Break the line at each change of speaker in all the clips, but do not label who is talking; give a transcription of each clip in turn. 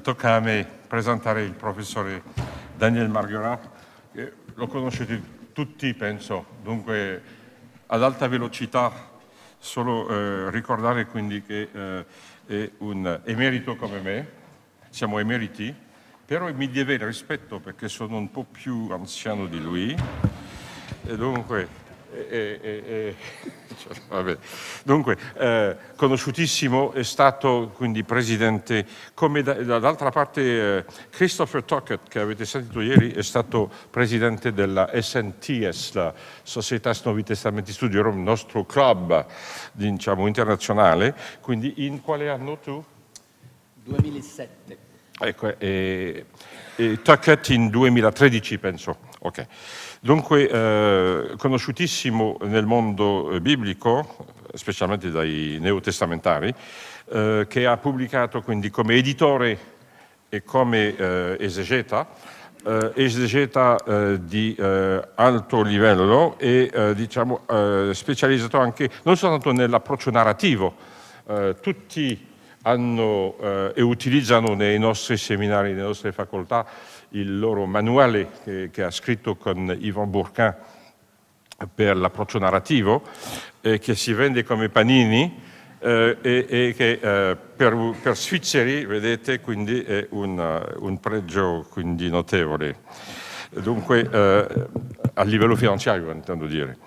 Tocca a me presentare il professore Daniel Marguerat, che lo conoscete tutti, penso, dunque ad alta velocità, solo eh, ricordare quindi che eh, è un emerito come me, siamo emeriti, però mi deve rispetto perché sono un po' più anziano di lui. E dunque e, e, e, cioè, Dunque, eh, conosciutissimo, è stato quindi presidente, come da, dall'altra parte eh, Christopher Tuckett, che avete sentito ieri, è stato presidente della SNTS, la Società Nuovi Testamenti Studio, il nostro club diciamo, internazionale. Quindi in quale anno tu?
2007.
Ecco, e, Tuckett in 2013 penso. Okay. Dunque, eh, conosciutissimo nel mondo eh, biblico, specialmente dai neotestamentari, eh, che ha pubblicato quindi come editore e come eh, esegeta, eh, esegeta eh, di alto livello e diciamo, specializzato anche non soltanto nell'approccio narrativo, tutti hanno e utilizzano nei nostri seminari, nelle nostre facoltà, il loro manuale che, che ha scritto con Yvan Bourquin per l'approccio narrativo, eh, che si vende come panini eh, e, e, che eh, per, per, svizzeri, vedete, quindi è un, un pregio quindi notevole. Dunque, eh, a livello finanziario, intendo dire.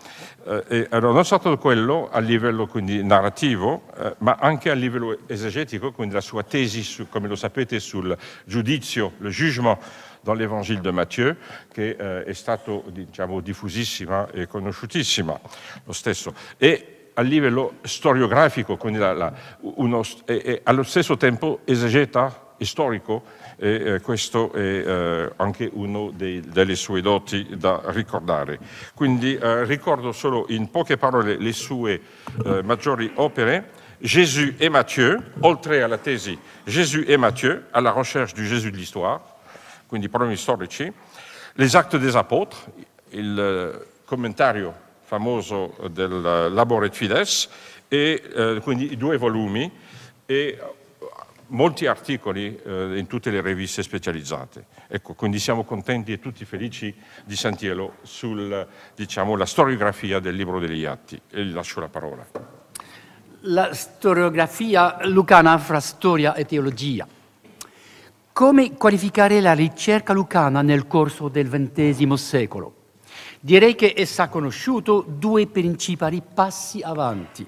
Eh, allora, non soltanto quello a livello quindi narrativo, eh, ma anche a livello esegetico, quindi la sua tesi, su, come lo sapete, sul giudizio, il jugement dans l'évangile de Matthieu, che eh, è stato diciamo, diffusissima e conosciutissima lo stesso. E a livello storiografico, quindi la, la, uno, e, e allo stesso tempo esegeta e storico, e eh, questo è eh, anche uno dei, delle sue doti da ricordare. Quindi eh, ricordo solo in poche parole le sue eh, maggiori opere. Jésus et Matthieu, oltre alla tesi Jésus et Matthieu, à la recherche du Jésus de l'histoire, quindi problemi storici, Les Actes des Apôtres, il eh, commentario famoso del Laboret Fides, e eh, quindi due volumi e molti articoli eh, in tutte le riviste specializzate. Ecco, quindi siamo contenti e tutti felici di sentirlo sulla diciamo, storiografia del libro degli atti. E gli lascio la parola.
La storiografia lucana fra storia e teologia. Come qualificare la ricerca lucana nel corso del XX secolo? Direi che essa ha conosciuto due principali passi avanti.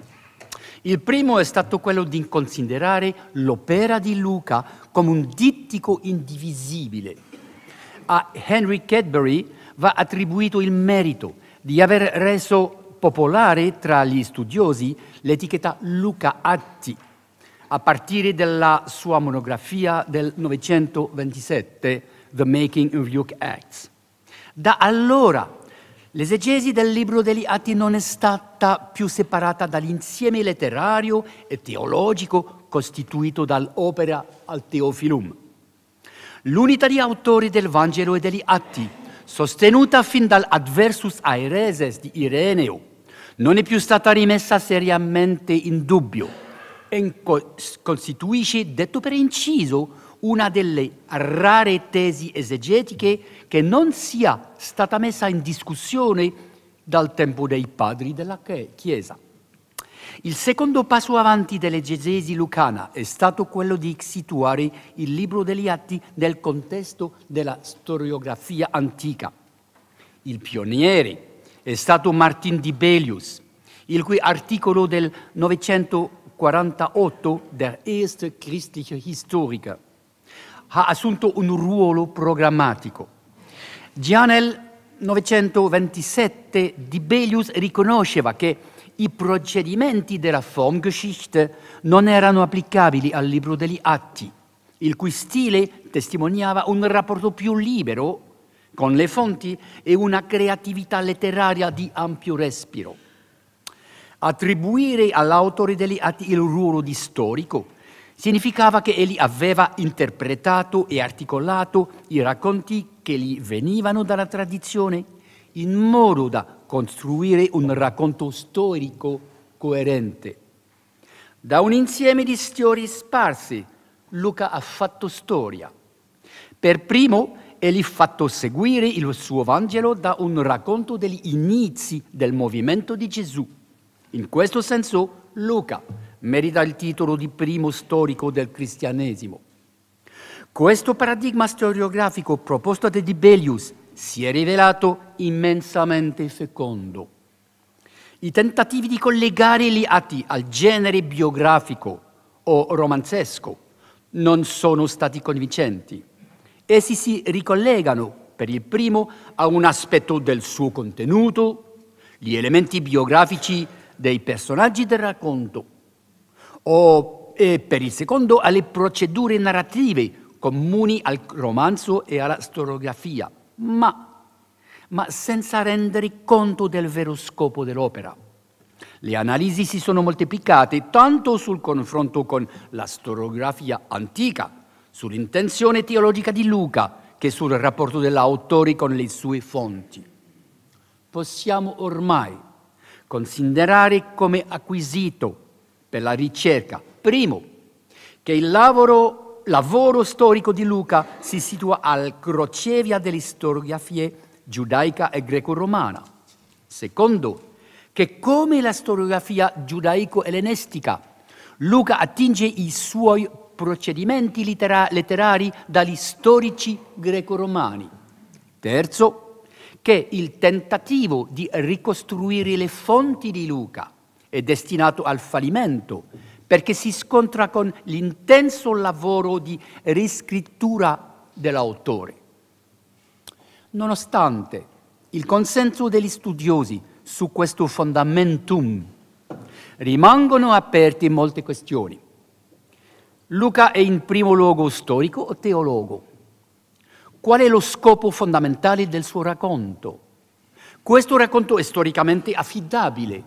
Il primo è stato quello di considerare l'opera di Luca come un dittico indivisibile. A Henry Cadbury va attribuito il merito di aver reso popolare tra gli studiosi l'etichetta Luca Atti, a partire dalla sua monografia del 927, The Making of Luke Acts. Da allora l'esegesi del libro degli Atti non è stata più separata dall'insieme letterario e teologico costituito dall'opera al Teofilum. L'unità di autori del Vangelo e degli Atti, sostenuta fin dall'Adversus Aereses di Ireneo, non è più stata rimessa seriamente in dubbio costituisce, detto per inciso, una delle rare tesi esegetiche che non sia stata messa in discussione dal tempo dei padri della Chiesa. Il secondo passo avanti dell'esegesi lucana è stato quello di situare il libro degli atti nel contesto della storiografia antica. Il pioniere è stato Martin di Belius, il cui articolo del 900 48 der erste christliche Historiker, ha assunto un ruolo programmatico. Già nel 927 Di Belius riconosceva che i procedimenti della Formgeschichte non erano applicabili al libro degli Atti, il cui stile testimoniava un rapporto più libero con le fonti e una creatività letteraria di ampio respiro. Attribuire all'autore degli atti il ruolo di storico significava che egli aveva interpretato e articolato i racconti che gli venivano dalla tradizione in modo da costruire un racconto storico coerente. Da un insieme di storie sparse, Luca ha fatto storia. Per primo, egli ha fatto seguire il suo Vangelo da un racconto degli inizi del movimento di Gesù. In questo senso, Luca merita il titolo di primo storico del cristianesimo. Questo paradigma storiografico proposto da Dibelius si è rivelato immensamente fecondo. I tentativi di collegare gli atti al genere biografico o romanzesco non sono stati convincenti. Essi si ricollegano, per il primo, a un aspetto del suo contenuto, gli elementi biografici dei personaggi del racconto, o e per il secondo alle procedure narrative comuni al romanzo e alla storiografia, ma, ma senza rendere conto del vero scopo dell'opera. Le analisi si sono moltiplicate tanto sul confronto con la storiografia antica, sull'intenzione teologica di Luca, che sul rapporto dell'autore con le sue fonti. Possiamo ormai considerare come acquisito per la ricerca, primo, che il lavoro, lavoro storico di Luca si situa al crocevia delle storiografie giudaica e greco-romana. Secondo, che come la storiografia giudaico-ellenistica, Luca attinge i suoi procedimenti lettera- letterari dagli storici greco-romani. Terzo, che il tentativo di ricostruire le fonti di Luca è destinato al fallimento perché si scontra con l'intenso lavoro di riscrittura dell'autore. Nonostante il consenso degli studiosi su questo fondamentum, rimangono aperte molte questioni. Luca è in primo luogo storico o teologo? Qual è lo scopo fondamentale del suo racconto? Questo racconto è storicamente affidabile.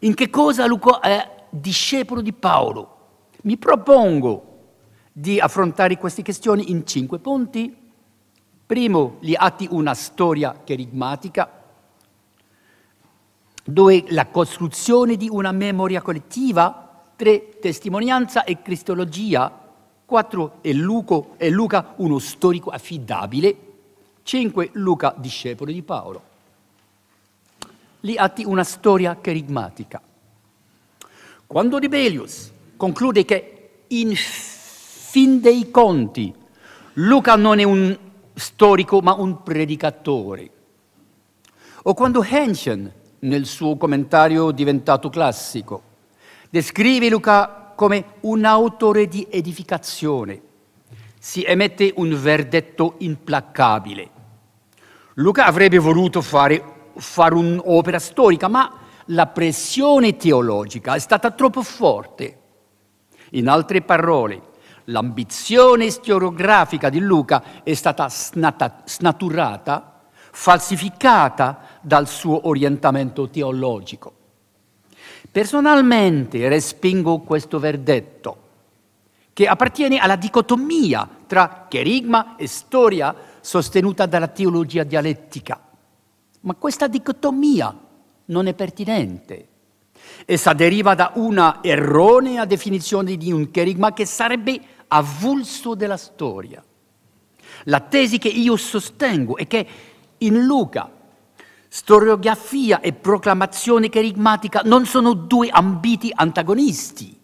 In che cosa Luca è discepolo di Paolo? Mi propongo di affrontare queste questioni in cinque punti. Primo, gli atti una storia cherigmatica, due, la costruzione di una memoria collettiva, tre, testimonianza e cristologia, quattro, è, Luco, è Luca uno storico affidabile, cinque, Luca discepolo di Paolo. Gli atti una storia cherigmatica. Quando Dibelius conclude che in fin dei conti Luca non è un storico ma un predicatore, o quando Henschen nel suo commentario diventato classico. Descrive Luca come un autore di edificazione. Si emette un verdetto implacabile. Luca avrebbe voluto fare, fare un'opera storica, ma la pressione teologica è stata troppo forte. In altre parole, l'ambizione storiografica di Luca è stata snaturata, falsificata dal suo orientamento teologico. Personalmente respingo questo verdetto, che appartiene alla dicotomia tra cherigma e storia sostenuta dalla teologia dialettica. Ma questa dicotomia non è pertinente. Essa deriva da una erronea definizione di un cherigma che sarebbe avulso della storia. La tesi che io sostengo è che in Luca storiografia e proclamazione cherigmatica non sono due ambiti antagonisti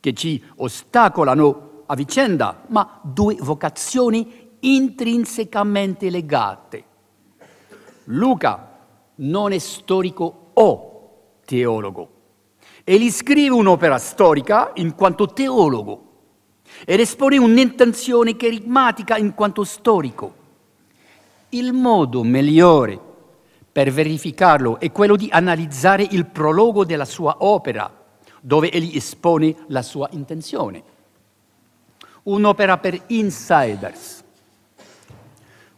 che ci ostacolano a vicenda, ma due vocazioni intrinsecamente legate. Luca non è storico o teologo. Egli scrive un'opera storica in quanto teologo ed espone un'intenzione cherigmatica in quanto storico. Il modo migliore per verificarlo è quello di analizzare il prologo della sua opera, dove egli espone la sua intenzione. Un'opera per insiders.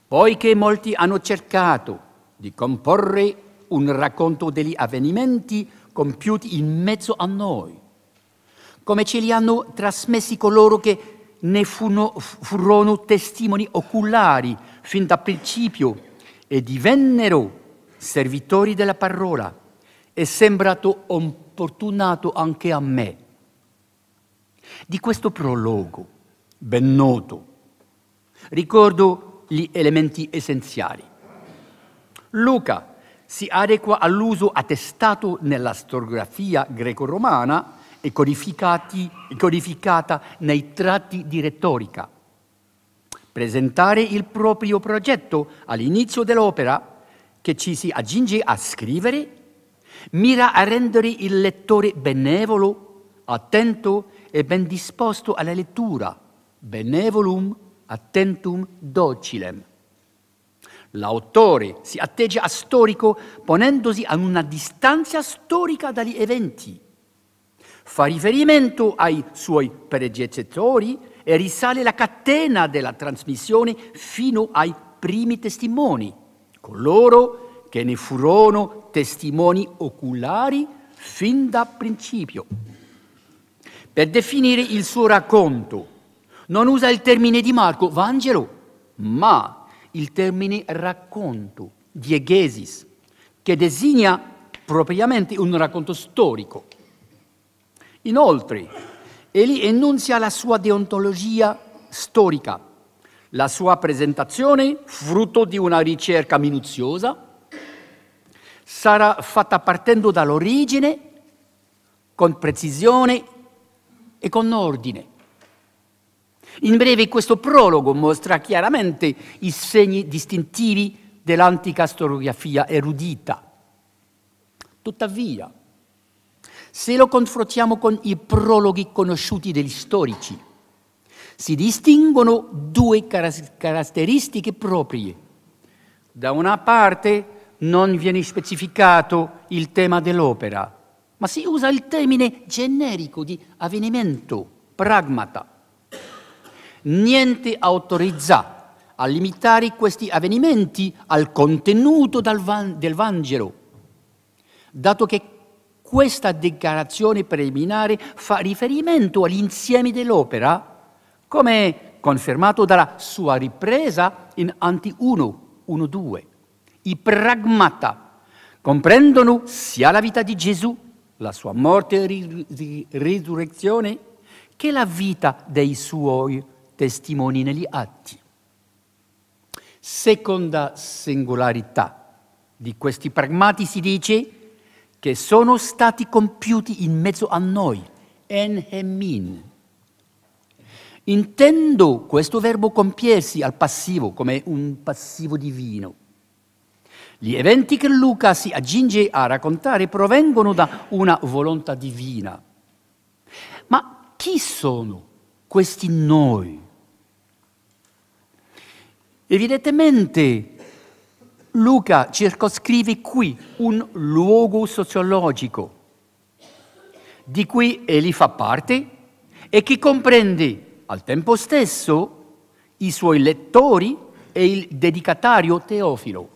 Poiché molti hanno cercato di comporre un racconto degli avvenimenti compiuti in mezzo a noi, come ce li hanno trasmessi coloro che ne furono, furono testimoni oculari fin da principio e divennero servitori della parola, è sembrato opportunato anche a me. Di questo prologo, ben noto, ricordo gli elementi essenziali. Luca si adegua all'uso attestato nella storiografia greco-romana e codificata nei tratti di retorica. Presentare il proprio progetto all'inizio dell'opera, che ci si aggiunge a scrivere, mira a rendere il lettore benevolo, attento e ben disposto alla lettura, benevolum attentum docilem. L'autore si atteggia a storico ponendosi a una distanza storica dagli eventi. Fa riferimento ai suoi predecessori e risale la catena della trasmissione fino ai primi testimoni, coloro che ne furono testimoni oculari fin da principio. Per definire il suo racconto non usa il termine di Marco, Vangelo, ma il termine racconto, diegesis, che designa propriamente un racconto storico. Inoltre, egli enunzia la sua deontologia storica, la sua presentazione, frutto di una ricerca minuziosa, sarà fatta partendo dall'origine, con precisione e con ordine. In breve, questo prologo mostra chiaramente i segni distintivi dell'antica storiografia erudita. Tuttavia, se lo confrontiamo con i prologhi conosciuti degli storici, si distinguono due caratteristiche proprie. Da una parte non viene specificato il tema dell'opera, ma si usa il termine generico di avvenimento, pragmata niente autorizza a limitare questi avvenimenti al contenuto del Vangelo, dato che questa dichiarazione preliminare fa riferimento all'insieme dell'opera, come confermato dalla sua ripresa in Anti 1, 1-2. I pragmata comprendono sia la vita di Gesù, la sua morte e risurrezione, che la vita dei suoi testimoni negli atti. Seconda singolarità di questi pragmati si dice che sono stati compiuti in mezzo a noi, en hemin. Intendo questo verbo compiersi al passivo come un passivo divino. Gli eventi che Luca si aggiunge a raccontare provengono da una volontà divina. Ma chi sono questi noi? Evidentemente Luca circoscrive qui un luogo sociologico di cui egli fa parte e che comprende al tempo stesso i suoi lettori e il dedicatario Teofilo.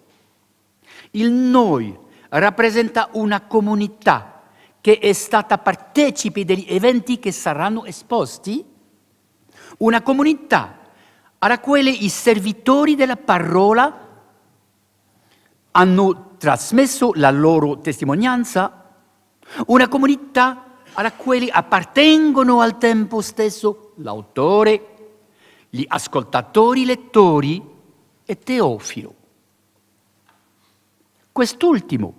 Il noi rappresenta una comunità che è stata partecipe degli eventi che saranno esposti, una comunità alla quale i servitori della parola hanno trasmesso la loro testimonianza, una comunità alla quale appartengono al tempo stesso l'autore, gli ascoltatori lettori e Teofilo. Quest'ultimo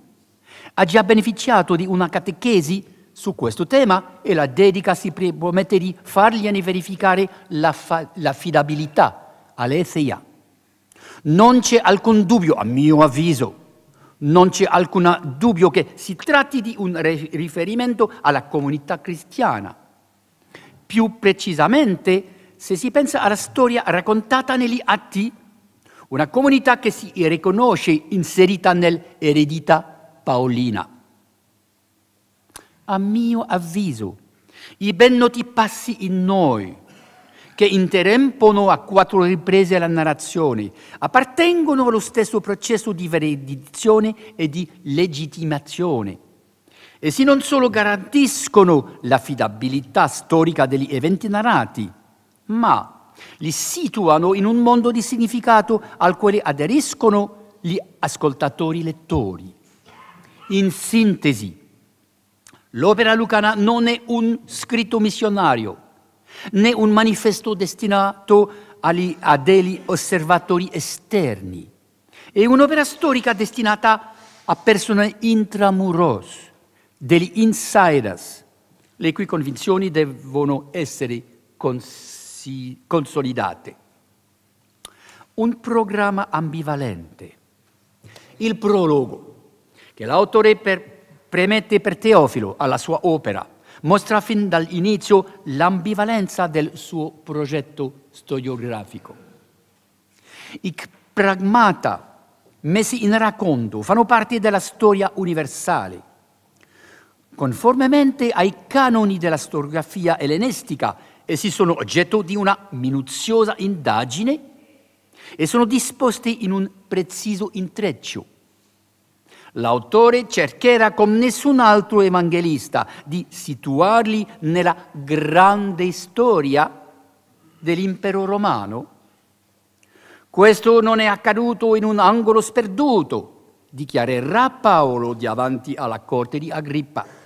ha già beneficiato di una catechesi su questo tema e la dedica si promette di fargliene verificare l'affidabilità all'ESEA. Non c'è alcun dubbio, a mio avviso, non c'è alcun dubbio che si tratti di un riferimento alla comunità cristiana. Più precisamente, se si pensa alla storia raccontata negli atti, una comunità che si riconosce inserita nell'eredità paolina a mio avviso, i ben noti passi in noi, che interrompono a quattro riprese la narrazione, appartengono allo stesso processo di veredizione e di legittimazione. Essi non solo garantiscono l'affidabilità storica degli eventi narrati, ma li situano in un mondo di significato al quale aderiscono gli ascoltatori lettori. In sintesi, L'opera lucana non è un scritto missionario, né un manifesto destinato agli, a osservatori esterni. È un'opera storica destinata a persone intramurose, degli insiders, le cui convinzioni devono essere consi- consolidate. Un programma ambivalente. Il prologo, che l'autore per, premette per Teofilo alla sua opera, mostra fin dall'inizio l'ambivalenza del suo progetto storiografico. I pragmata messi in racconto fanno parte della storia universale. Conformemente ai canoni della storiografia ellenistica, essi sono oggetto di una minuziosa indagine e sono disposti in un preciso intreccio. L'autore cercherà come nessun altro evangelista di situarli nella grande storia dell'impero romano. Questo non è accaduto in un angolo sperduto, dichiarerà Paolo davanti alla corte di Agrippa.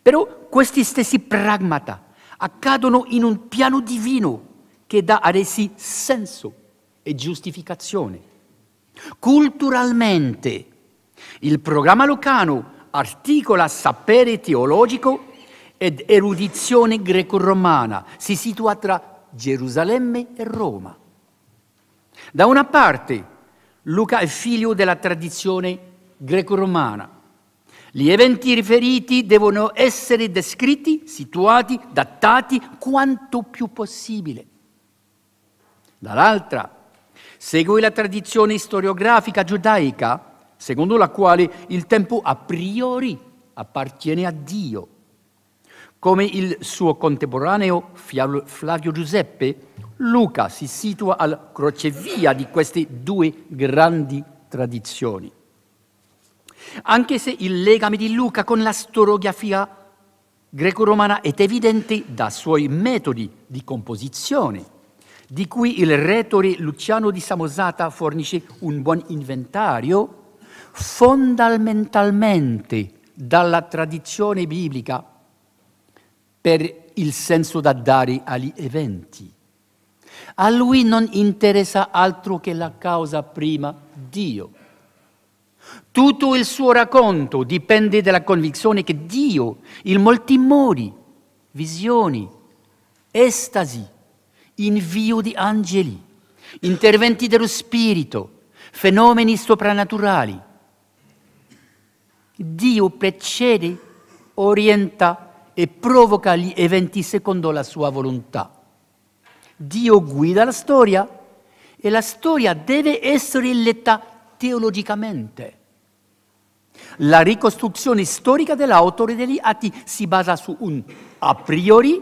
Però questi stessi pragmata accadono in un piano divino che dà ad essi senso e giustificazione. Culturalmente, il programma lucano articola sapere teologico ed erudizione greco-romana, si situa tra Gerusalemme e Roma. Da una parte, Luca è figlio della tradizione greco-romana. Gli eventi riferiti devono essere descritti, situati, datati quanto più possibile. Dall'altra, segue la tradizione storiografica giudaica, secondo la quale il tempo a priori appartiene a Dio. Come il suo contemporaneo Flavio Giuseppe, Luca si situa al crocevia di queste due grandi tradizioni. Anche se il legame di Luca con la storiografia greco-romana è evidente da suoi metodi di composizione, di cui il retore Luciano di Samosata fornisce un buon inventario, fondamentalmente dalla tradizione biblica per il senso da dare agli eventi. A lui non interessa altro che la causa prima, Dio. Tutto il suo racconto dipende dalla convinzione che Dio, in molti modi, visioni, estasi, invio di angeli, interventi dello spirito, fenomeni soprannaturali. Dio precede, orienta e provoca gli eventi secondo la sua volontà. Dio guida la storia e la storia deve essere letta teologicamente. La ricostruzione storica dell'autore degli atti si basa su un a priori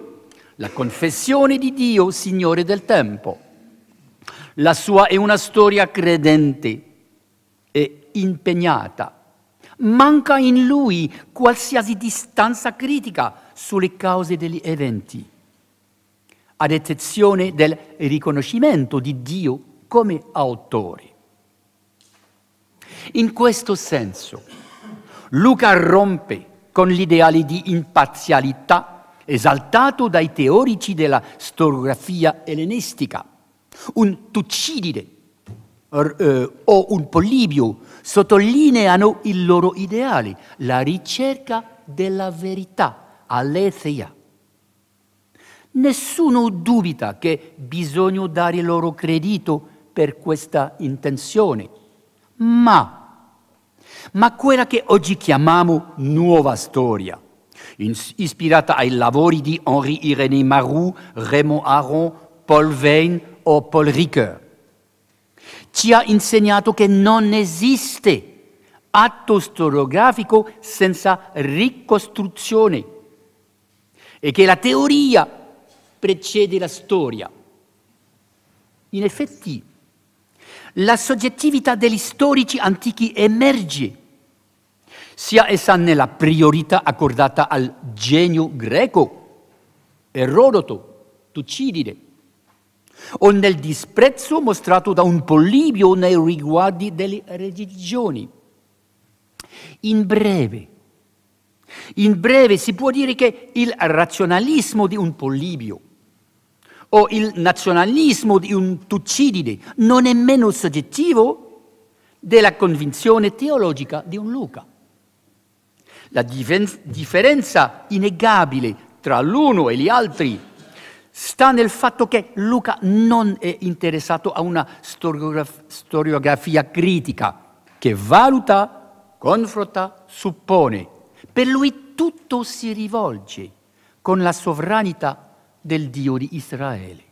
la confessione di Dio, Signore del tempo. La sua è una storia credente e impegnata. Manca in lui qualsiasi distanza critica sulle cause degli eventi, ad eccezione del riconoscimento di Dio come autore. In questo senso, Luca rompe con l'ideale di imparzialità esaltato dai teorici della storiografia ellenistica. Un Tucidide eh, o un Polibio sottolineano il loro ideale, la ricerca della verità, aletheia. Nessuno dubita che bisogna dare loro credito per questa intenzione, ma, ma quella che oggi chiamiamo nuova storia, ispirata ai lavori di Henri Irénée Marou, Raymond Aron, Paul Veyne o Paul Ricoeur. Ci ha insegnato che non esiste atto storiografico senza ricostruzione e che la teoria precede la storia. In effetti, la soggettività degli storici antichi emerge sia essa nella priorità accordata al genio greco, Erodoto, Tucidide, o nel disprezzo mostrato da un Polibio nei riguardi delle religioni. In breve, in breve si può dire che il razionalismo di un Polibio o il nazionalismo di un Tucidide non è meno soggettivo della convinzione teologica di un Luca. La differenza innegabile tra l'uno e gli altri sta nel fatto che Luca non è interessato a una storiograf- storiografia critica che valuta, confronta, suppone. Per lui tutto si rivolge con la sovranità del Dio di Israele.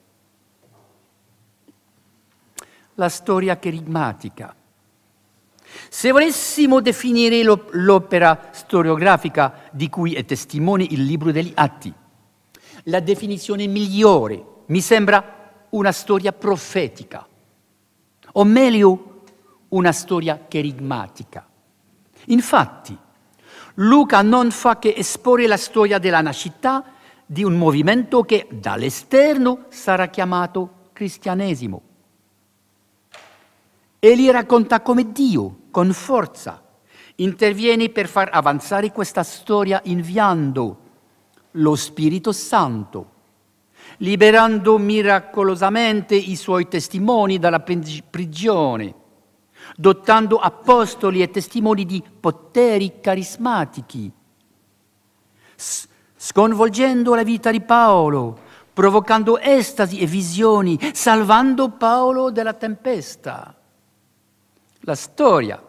La storia cherigmatica. Se volessimo definire l'opera storiografica di cui è testimone il libro degli Atti, la definizione migliore mi sembra una storia profetica, o meglio una storia cherigmatica. Infatti, Luca non fa che esporre la storia della nascita di un movimento che dall'esterno sarà chiamato cristianesimo. Egli racconta come Dio, con forza, interviene per far avanzare questa storia inviando lo Spirito Santo, liberando miracolosamente i suoi testimoni dalla prigione, dotando apostoli e testimoni di poteri carismatici, sconvolgendo la vita di Paolo, provocando estasi e visioni, salvando Paolo dalla tempesta. La storia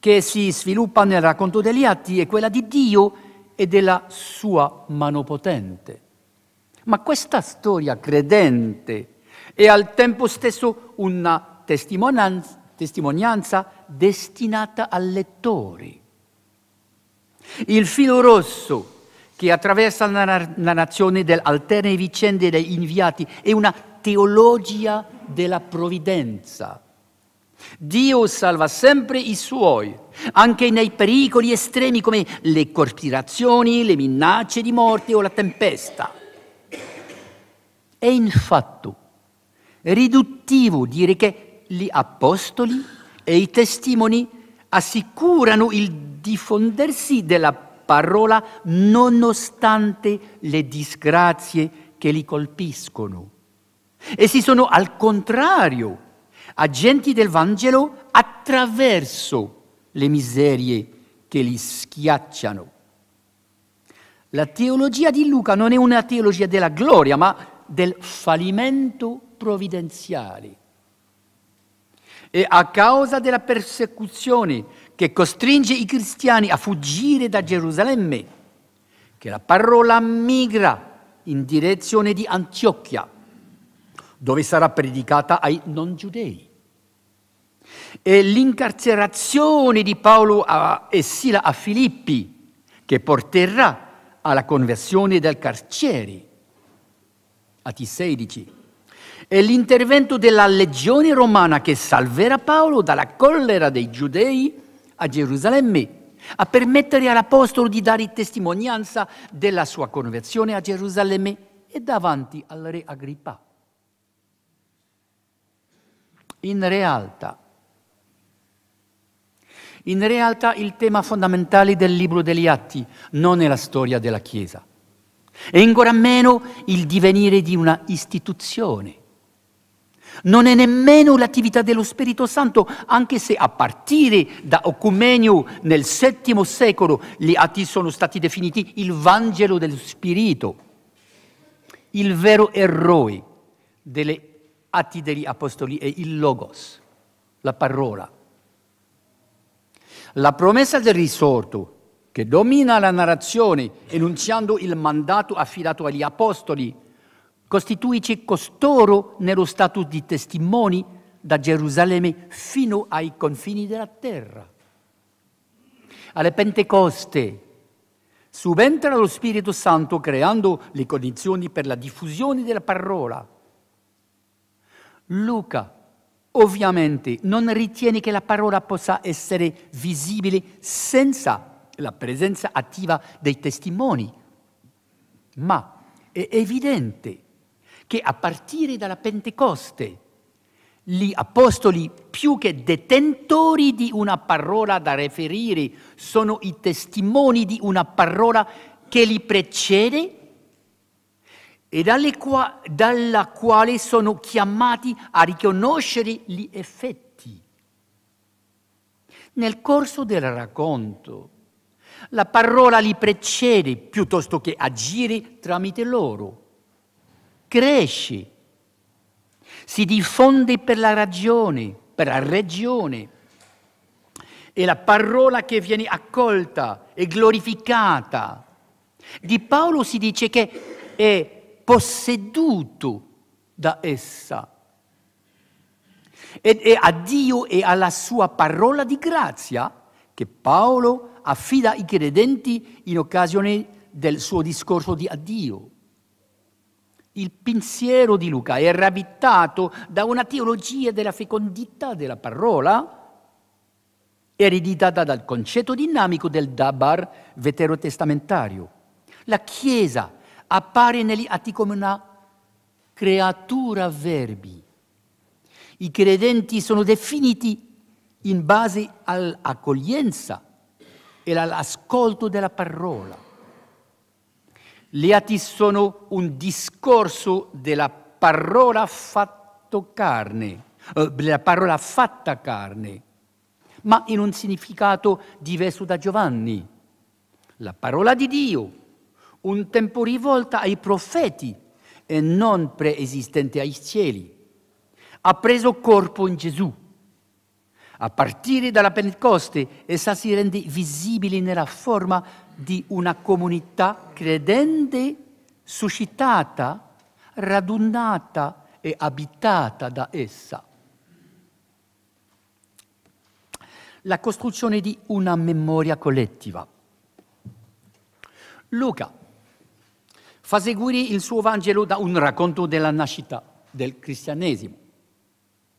che si sviluppa nel racconto degli atti è quella di Dio e della sua mano potente. Ma questa storia credente è al tempo stesso una testimonianza, testimonianza destinata al lettore. Il filo rosso che attraversa la narrazione delle alterne vicende degli inviati è una teologia della provvidenza. Dio salva sempre i suoi, anche nei pericoli estremi come le cospirazioni, le minacce di morte o la tempesta. È infatti riduttivo dire che gli apostoli e i testimoni assicurano il diffondersi della parola nonostante le disgrazie che li colpiscono. Essi sono al contrario agenti del Vangelo attraverso le miserie che li schiacciano. La teologia di Luca non è una teologia della gloria, ma del fallimento provvidenziale. E a causa della persecuzione che costringe i cristiani a fuggire da Gerusalemme, che la parola migra in direzione di Antiochia, dove sarà predicata ai non giudei. E l'incarcerazione di Paolo a, e Sila a Filippi, che porterà alla conversione del carciere, Atti 16 e l'intervento della legione romana che salverà Paolo dalla collera dei giudei a Gerusalemme, a permettere all'Apostolo di dare testimonianza della sua conversione a Gerusalemme e davanti al re Agrippa. In realtà, in realtà il tema fondamentale del libro degli Atti non è la storia della Chiesa, e ancora meno il divenire di una istituzione non è nemmeno l'attività dello Spirito Santo, anche se a partire da Ocumenio nel VII secolo gli atti sono stati definiti il Vangelo dello Spirito, il vero eroe degli atti degli Apostoli è il Logos, la parola. La promessa del risorto che domina la narrazione enunciando il mandato affidato agli Apostoli costituisce costoro nello status di testimoni da Gerusalemme fino ai confini della terra. Alle Pentecoste subentra lo Spirito Santo creando le condizioni per la diffusione della parola. Luca ovviamente non ritiene che la parola possa essere visibile senza la presenza attiva dei testimoni, ma è evidente che a partire dalla Pentecoste gli apostoli, più che detentori di una parola da riferire, sono i testimoni di una parola che li precede e qua, dalla quale sono chiamati a riconoscere gli effetti. Nel corso del racconto, la parola li precede piuttosto che agire tramite loro. Cresce, si diffonde per la ragione, per la regione. E la parola che viene accolta e glorificata. Di Paolo si dice che è posseduto da essa. Ed è a Dio e alla sua parola di grazia che Paolo affida i credenti in occasione del suo discorso di addio. Il pensiero di Luca è ravvitato da una teologia della fecondità della parola, ereditata dal concetto dinamico del Dabar veterotestamentario. La Chiesa appare negli atti come una creatura verbi. I credenti sono definiti in base all'accoglienza e all'ascolto della parola. Gli atti sono un discorso della parola fatto carne, eh, della parola fatta carne, ma in un significato diverso da Giovanni. La parola di Dio, un tempo rivolta ai profeti e non preesistente ai cieli, ha preso corpo in Gesù. A partire dalla Pentecoste essa si rende visibile nella forma di una comunità credente suscitata, radunata e abitata da essa. La costruzione di una memoria collettiva. Luca fa seguire il suo Vangelo da un racconto della nascita del cristianesimo.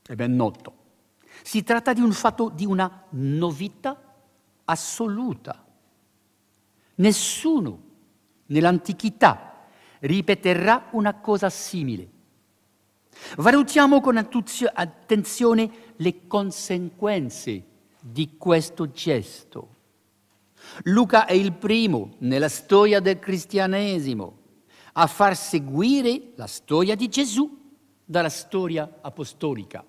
È ben noto. Si tratta di un fatto di una novità assoluta Nessuno nell'antichità ripeterà una cosa simile. Valutiamo con attenzione le conseguenze di questo gesto. Luca è il primo nella storia del cristianesimo a far seguire la storia di Gesù dalla storia apostolica.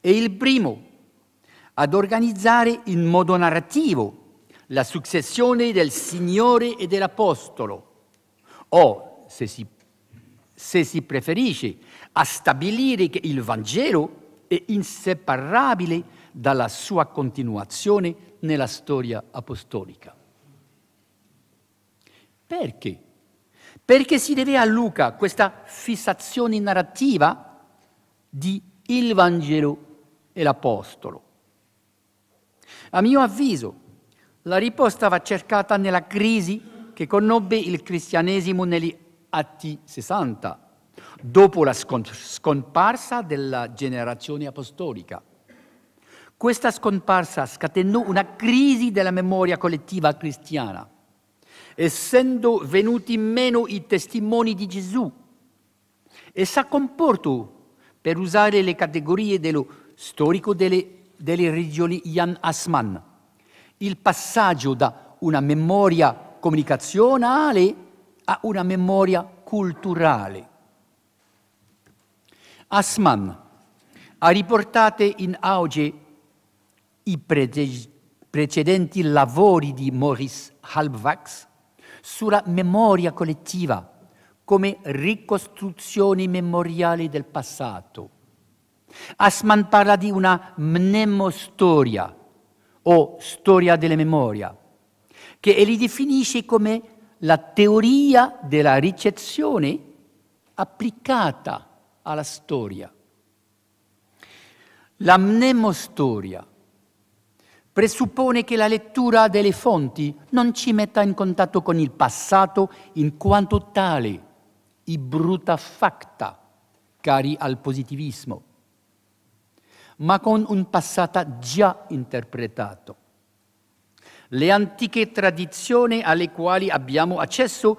È il primo ad organizzare in modo narrativo la successione del Signore e dell'Apostolo, o, se si, se si preferisce, a stabilire che il Vangelo è inseparabile dalla sua continuazione nella storia apostolica. Perché? Perché si deve a Luca questa fissazione narrativa di il Vangelo e l'Apostolo. A mio avviso, la risposta va cercata nella crisi che conobbe il cristianesimo negli Atti 60, dopo la scomparsa della generazione apostolica. Questa scomparsa scatenò una crisi della memoria collettiva cristiana, essendo venuti meno i testimoni di Gesù. Essa comportò, per usare le categorie dello storico delle, delle religioni Jan Assmann, il passaggio da una memoria comunicazionale a una memoria culturale. Asman ha riportato in auge i precedenti lavori di Maurice Halbwachs sulla memoria collettiva come ricostruzione memoriale del passato. Asman parla di una mnemostoria, o storia della memoria, che egli definisce come la teoria della ricezione applicata alla storia. La mnemostoria presuppone che la lettura delle fonti non ci metta in contatto con il passato in quanto tale, i brutta facta, cari al positivismo ma con un passato già interpretato. Le antiche tradizioni alle quali abbiamo accesso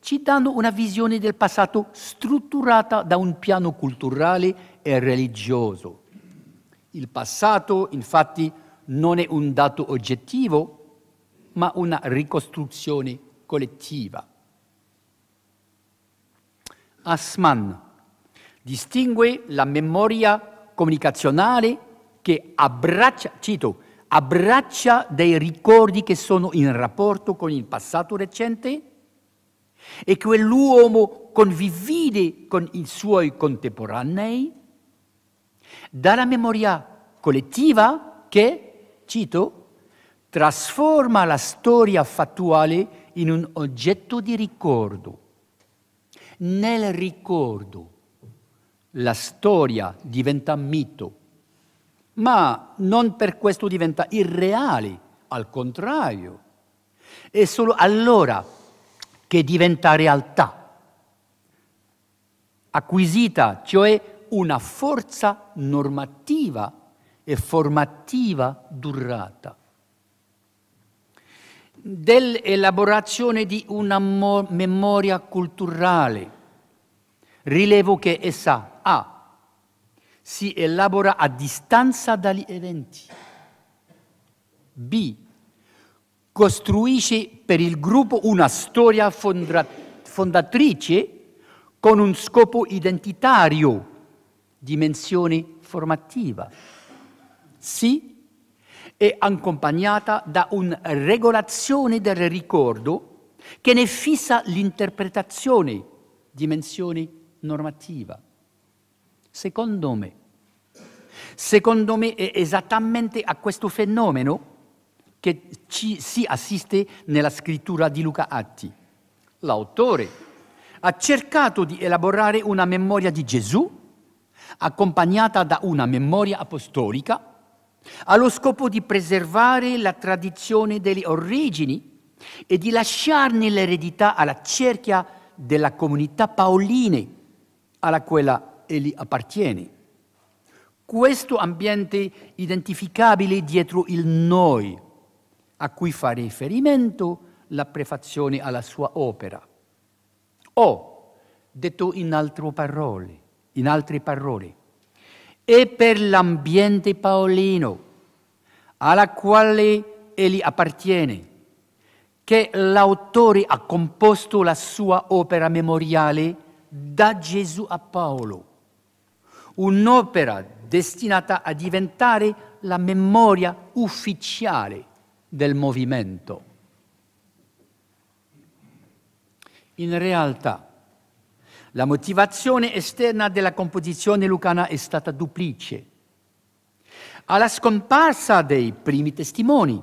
ci danno una visione del passato strutturata da un piano culturale e religioso. Il passato, infatti, non è un dato oggettivo, ma una ricostruzione collettiva. Assman distingue la memoria comunicazionale che abbraccia, cito, abbraccia dei ricordi che sono in rapporto con il passato recente e quell'uomo convivide con i suoi contemporanei, dalla memoria collettiva che, cito, trasforma la storia fattuale in un oggetto di ricordo. Nel ricordo la storia diventa mito, ma non per questo diventa irreale, al contrario. È solo allora che diventa realtà, acquisita, cioè una forza normativa e formativa durata. Dell'elaborazione di una memoria culturale, rilevo che essa A si elabora a distanza dagli eventi, B costruisce per il gruppo una storia fondatrice con un scopo identitario, dimensione formativa. Sì, è accompagnata da una regolazione del ricordo che ne fissa l'interpretazione, dimensione normativa. Secondo me, secondo me è esattamente a questo fenomeno che ci si assiste nella scrittura di Luca Atti. L'autore ha cercato di elaborare una memoria di Gesù accompagnata da una memoria apostolica allo scopo di preservare la tradizione delle origini e di lasciarne l'eredità alla cerchia della comunità paoline alla quale egli appartiene. Questo ambiente identificabile dietro il noi a cui fa riferimento la prefazione alla sua opera. O, detto in in altre parole, è per l'ambiente paolino alla quale egli appartiene che l'autore ha composto la sua opera memoriale da Gesù a Paolo, un'opera destinata a diventare la memoria ufficiale del movimento. In realtà, la motivazione esterna della composizione lucana è stata duplice. Alla scomparsa dei primi testimoni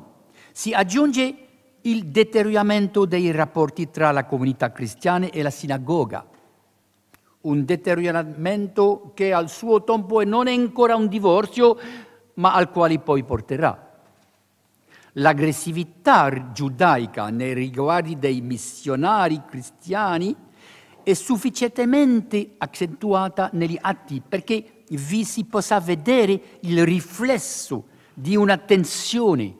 si aggiunge il deterioramento dei rapporti tra la comunità cristiana e la sinagoga, un deterioramento che al suo tempo non è ancora un divorzio, ma al quale poi porterà l'aggressività giudaica nei riguardi dei missionari cristiani è sufficientemente accentuata negli atti perché vi si possa vedere il riflesso di una tensione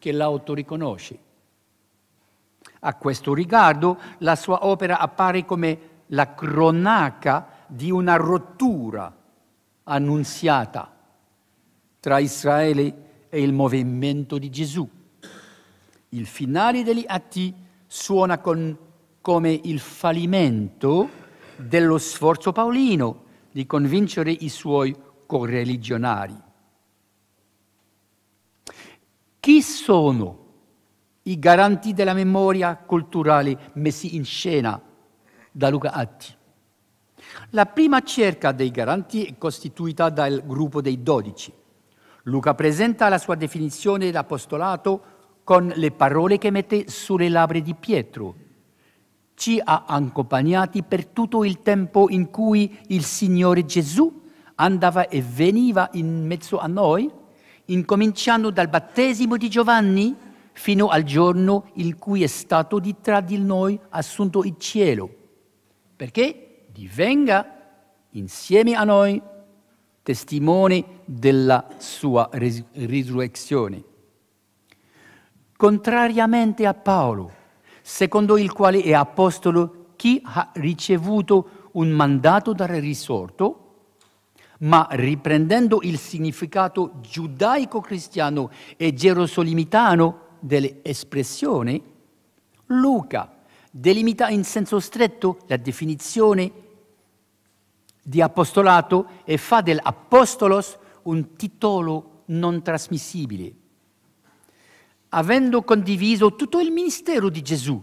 che l'auto riconosce. A questo riguardo la sua opera appare come la cronaca di una rottura annunziata tra Israele e il movimento di Gesù. Il finale degli atti suona con, come il fallimento dello sforzo paolino di convincere i suoi correligionari. Chi sono i garanti della memoria culturale messi in scena da Luca Atti? La prima cerca dei garanti è costituita dal gruppo dei dodici. Luca presenta la sua definizione dell'apostolato con le parole che mette sulle labbra di Pietro. Ci ha accompagnati per tutto il tempo in cui il Signore Gesù andava e veniva in mezzo a noi, incominciando dal battesimo di Giovanni fino al giorno in cui è stato di tra di noi assunto il cielo, perché divenga insieme a noi testimone della sua risurrezione. Contrariamente a Paolo, secondo il quale è apostolo chi ha ricevuto un mandato dal risorto, ma riprendendo il significato giudaico-cristiano e gerosolimitano dell'espressione, Luca delimita in senso stretto la definizione di apostolato e fa dell'apostolos un titolo non trasmissibile. Avendo condiviso tutto il ministero di Gesù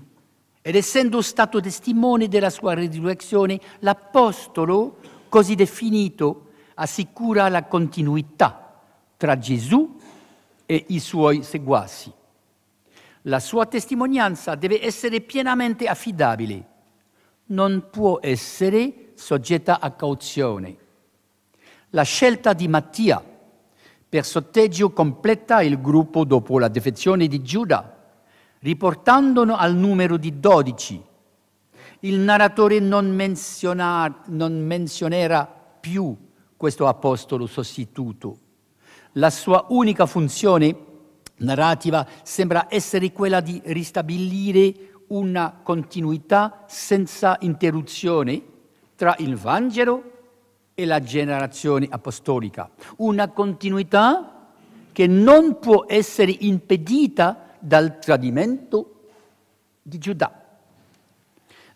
ed essendo stato testimone della sua risurrezione, l'apostolo, così definito, assicura la continuità tra Gesù e i suoi seguaci. La sua testimonianza deve essere pienamente affidabile, non può essere soggetta a cauzione. La scelta di Mattia per sotteggio completa il gruppo dopo la defezione di Giuda, riportandolo al numero di dodici. Il narratore non, menziona, non menzionerà più questo apostolo sostituto. La sua unica funzione narrativa sembra essere quella di ristabilire una continuità senza interruzione tra il Vangelo e la generazione apostolica, una continuità che non può essere impedita dal tradimento di Giuda.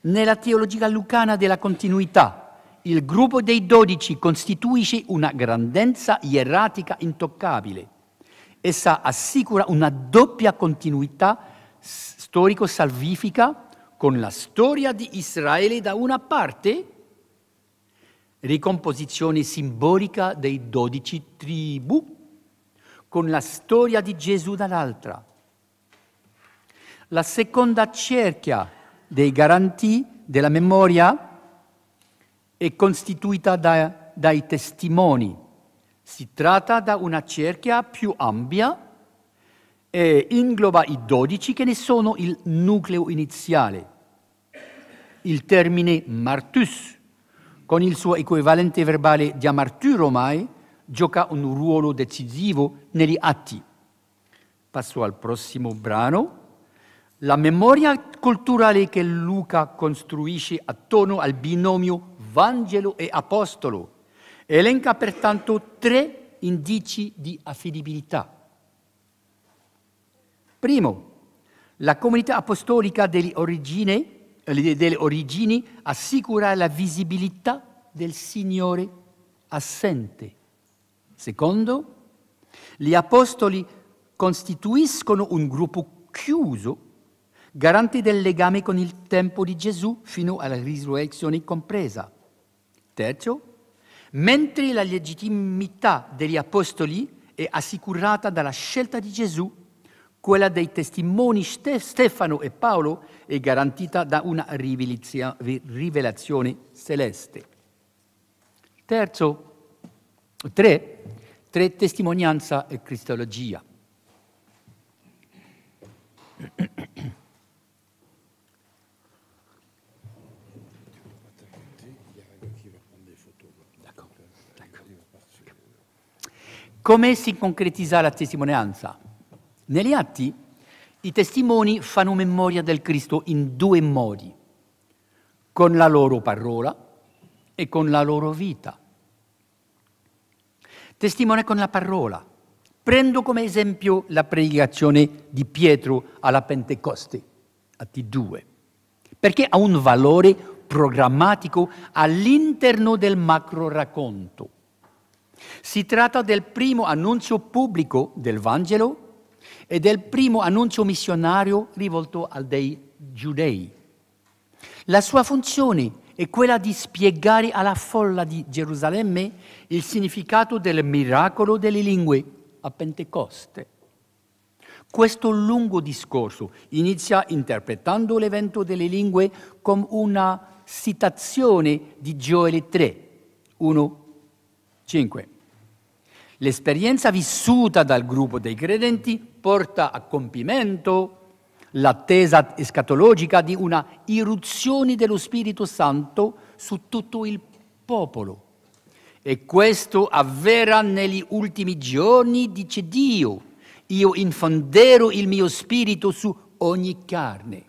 Nella teologia lucana della continuità, il gruppo dei dodici costituisce una grandezza ieratica intoccabile. Essa assicura una doppia continuità storico-salvifica con la storia di Israele da una parte, ricomposizione simbolica dei dodici tribù, con la storia di Gesù dall'altra. La seconda cerchia dei garanti della memoria è costituita da, dai testimoni. Si tratta di una cerchia più ampia e ingloba i dodici che ne sono il nucleo iniziale. Il termine martus, con il suo equivalente verbale diamarturomai, gioca un ruolo decisivo negli atti. Passo al prossimo brano. La memoria culturale che Luca costruisce attorno al binomio Vangelo e Apostolo elenca pertanto tre indici di affidabilità. Primo, la comunità apostolica delle origini, delle origini assicura la visibilità del Signore assente. Secondo, gli apostoli costituiscono un gruppo chiuso, garante del legame con il tempo di Gesù fino alla risurrezione compresa. Terzo, mentre la legittimità degli apostoli è assicurata dalla scelta di Gesù, quella dei testimoni Stefano e Paolo è garantita da una rivelazione celeste. Terzo, tre, tre testimonianza e cristologia. Come si concretizza la testimonianza? Negli atti i testimoni fanno memoria del Cristo in due modi, con la loro parola e con la loro vita. Testimone con la parola. Prendo come esempio la predicazione di Pietro alla Pentecoste, Atti 2, perché ha un valore programmatico all'interno del macro racconto. Si tratta del primo annuncio pubblico del Vangelo e del primo annuncio missionario rivolto a dei giudei. La sua funzione è quella di spiegare alla folla di Gerusalemme il significato del miracolo delle lingue a Pentecoste. Questo lungo discorso inizia interpretando l'evento delle lingue come una citazione di Gioele 3, 1, 5. L'esperienza vissuta dal gruppo dei credenti porta a compimento l'attesa escatologica di una irruzione dello Spirito Santo su tutto il popolo. E questo avverrà negli ultimi giorni, dice Dio. Io infonderò il mio spirito su ogni carne.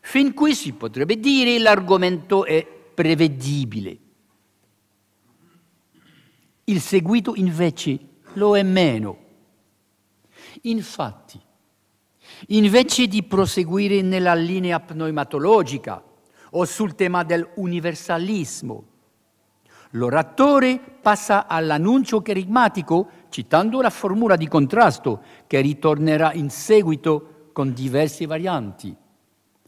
Fin qui si potrebbe dire l'argomento è prevedibile. Il seguito invece lo è meno. Infatti, invece di proseguire nella linea pneumatologica o sul tema dell'universalismo, L'oratore passa all'annuncio cherigmatico citando la formula di contrasto che ritornerà in seguito con diverse varianti.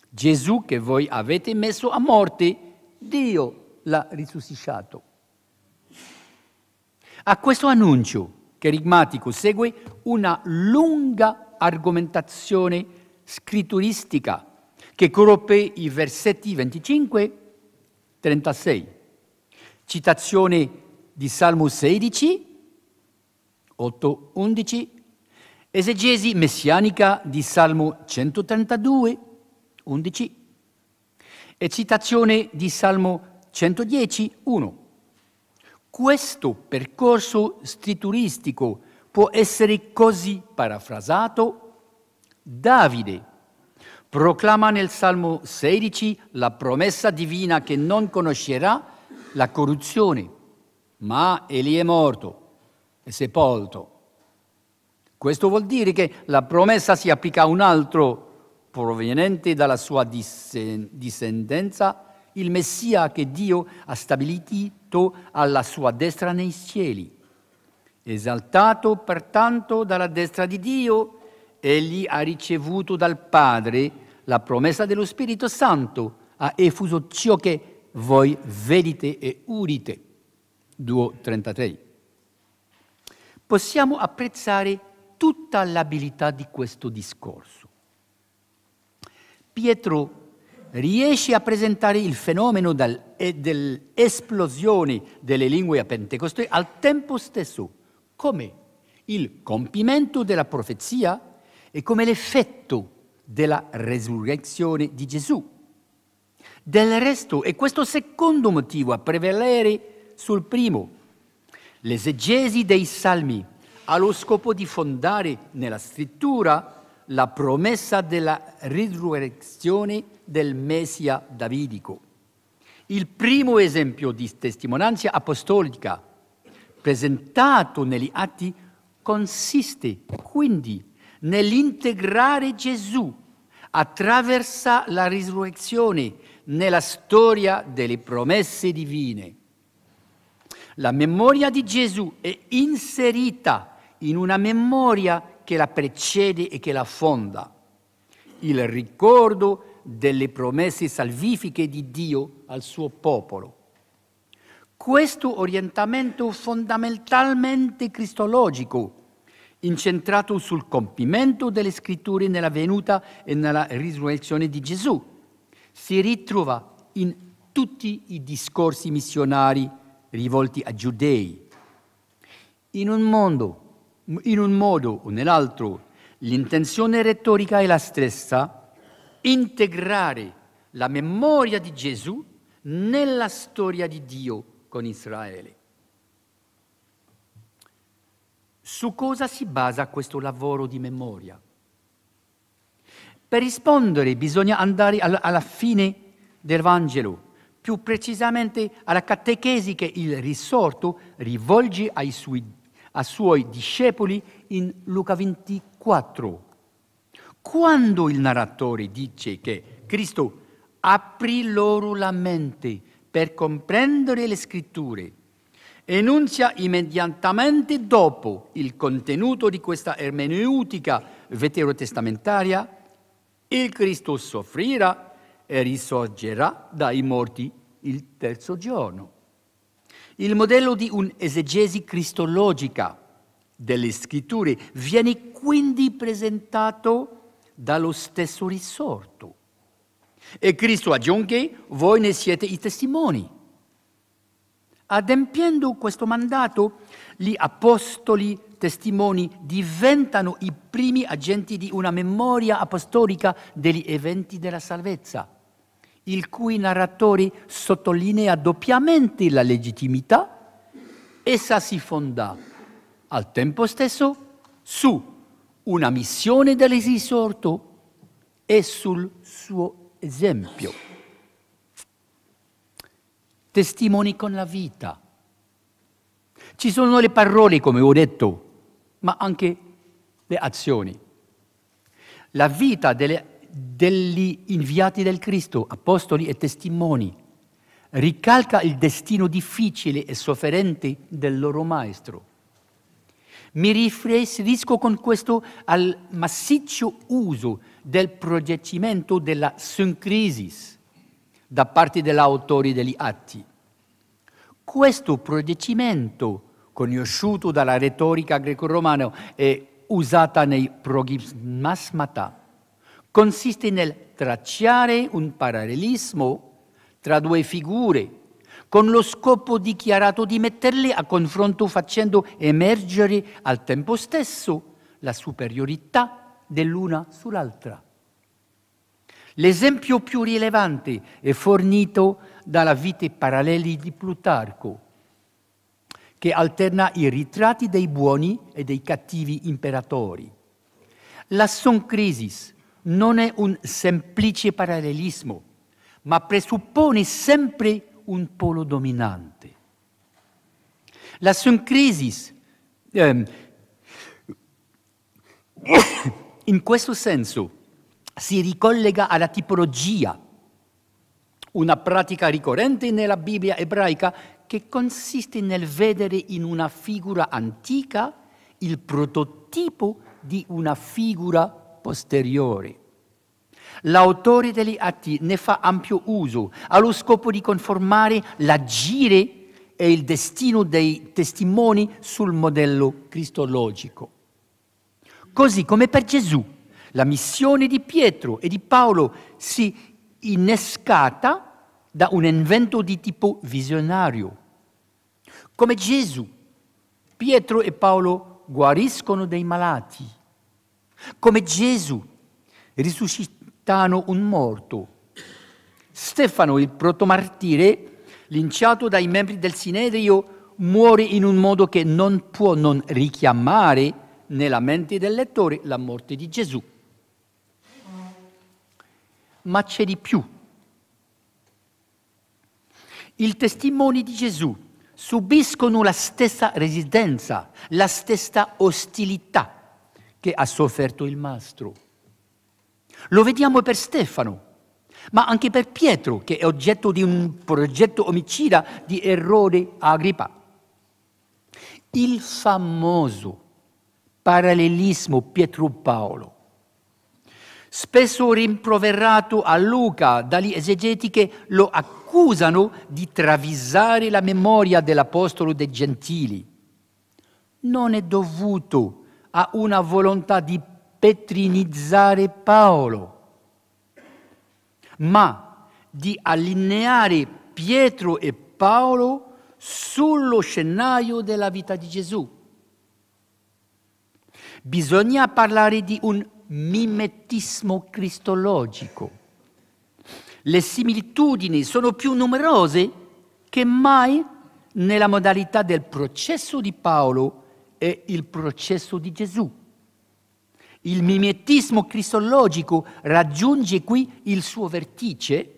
Gesù che voi avete messo a morte, Dio l'ha risuscitato. A questo annuncio cherigmatico segue una lunga argomentazione scritturistica che corrompe i versetti 25-36. Citazione di Salmo 16, 8, 11, esegesi messianica di Salmo 132, 11 e citazione di Salmo 110, 1. Questo percorso scrituristico può essere così parafrasato. Davide proclama nel Salmo 16 la promessa divina che non conoscerà la corruzione, ma egli è morto e sepolto. Questo vuol dire che la promessa si applica a un altro proveniente dalla sua discendenza, il Messia che Dio ha stabilito alla sua destra nei cieli. Esaltato pertanto dalla destra di Dio, egli ha ricevuto dal Padre la promessa dello Spirito Santo, ha effuso ciò che voi vedete e udite. 2.33. Possiamo apprezzare tutta l'abilità di questo discorso. Pietro riesce a presentare il fenomeno dell'esplosione delle lingue a Pentecoste al tempo stesso come il compimento della profezia e come l'effetto della resurrezione di Gesù. Del resto è questo secondo motivo a prevalere sul primo. L'esegesi dei salmi ha lo scopo di fondare nella scrittura la promessa della risurrezione del Messia davidico. Il primo esempio di testimonianza apostolica presentato negli atti consiste quindi nell'integrare Gesù attraverso la risurrezione nella storia delle promesse divine. La memoria di Gesù è inserita in una memoria che la precede e che la fonda, il ricordo delle promesse salvifiche di Dio al suo popolo. Questo orientamento fondamentalmente cristologico, incentrato sul compimento delle scritture nella venuta e nella risurrezione di Gesù, si ritrova in tutti i discorsi missionari rivolti a giudei. In un mondo in un modo o nell'altro, l'intenzione retorica è la stessa, integrare la memoria di Gesù nella storia di Dio con Israele. Su cosa si basa questo lavoro di memoria? Per rispondere bisogna andare alla fine del Vangelo, più precisamente alla catechesi che il risorto rivolge ai suoi ai suoi discepoli in Luca 24. Quando il narratore dice che Cristo aprì loro la mente per comprendere le scritture, enuncia immediatamente dopo il contenuto di questa ermeneutica veterotestamentaria, il Cristo soffrirà e risorgerà dai morti il terzo giorno. Il modello di un'esegesi cristologica delle scritture viene quindi presentato dallo stesso risorto. E Cristo aggiunge, voi ne siete i testimoni. Adempiendo questo mandato, gli apostoli testimoni diventano i primi agenti di una memoria apostolica degli eventi della salvezza il cui narratore sottolinea doppiamente la legittimità, essa si fonda al tempo stesso su una missione dell'esisorto e sul suo esempio. Testimoni con la vita. Ci sono le parole, come ho detto, ma anche le azioni. La vita delle degli inviati del Cristo, apostoli e testimoni, ricalca il destino difficile e sofferente del loro maestro. Mi riferisco con questo al massiccio uso del progeggimento della syncrisis da parte degli autori degli atti. Questo progeggimento, conosciuto dalla retorica greco-romana e usata nei progimmasmata, consiste nel tracciare un parallelismo tra due figure, con lo scopo dichiarato di metterle a confronto facendo emergere al tempo stesso la superiorità dell'una sull'altra. L'esempio più rilevante è fornito dalla vita paralleli di Plutarco, che alterna i ritratti dei buoni e dei cattivi imperatori. La soncrisis non è un semplice parallelismo, ma presuppone sempre un polo dominante. La soncrisis, ehm, in questo senso, si ricollega alla tipologia, una pratica ricorrente nella Bibbia ebraica che consiste nel vedere in una figura antica il prototipo di una figura posteriore. L'autore degli atti ne fa ampio uso, allo scopo di conformare l'agire e il destino dei testimoni sul modello cristologico. Così come per Gesù la missione di Pietro e di Paolo si innescata da un evento di tipo visionario. Come Gesù, Pietro e Paolo guariscono dei malati. Come Gesù risuscitano un morto. Stefano, il protomartire, linciato dai membri del Sinedrio, muore in un modo che non può non richiamare nella mente del lettore la morte di Gesù ma c'è di più. I testimoni di Gesù subiscono la stessa resistenza, la stessa ostilità che ha sofferto il mastro. Lo vediamo per Stefano, ma anche per Pietro, che è oggetto di un progetto omicida di Erode Agrippa. Il famoso parallelismo Pietro-Paolo spesso rimproverato a Luca dagli esegeti che lo accusano di travisare la memoria dell'Apostolo dei Gentili. Non è dovuto a una volontà di petrinizzare Paolo, ma di allineare Pietro e Paolo sullo scenario della vita di Gesù. Bisogna parlare di un mimetismo cristologico. Le similitudini sono più numerose che mai nella modalità del processo di Paolo e il processo di Gesù. Il mimetismo cristologico raggiunge qui il suo vertice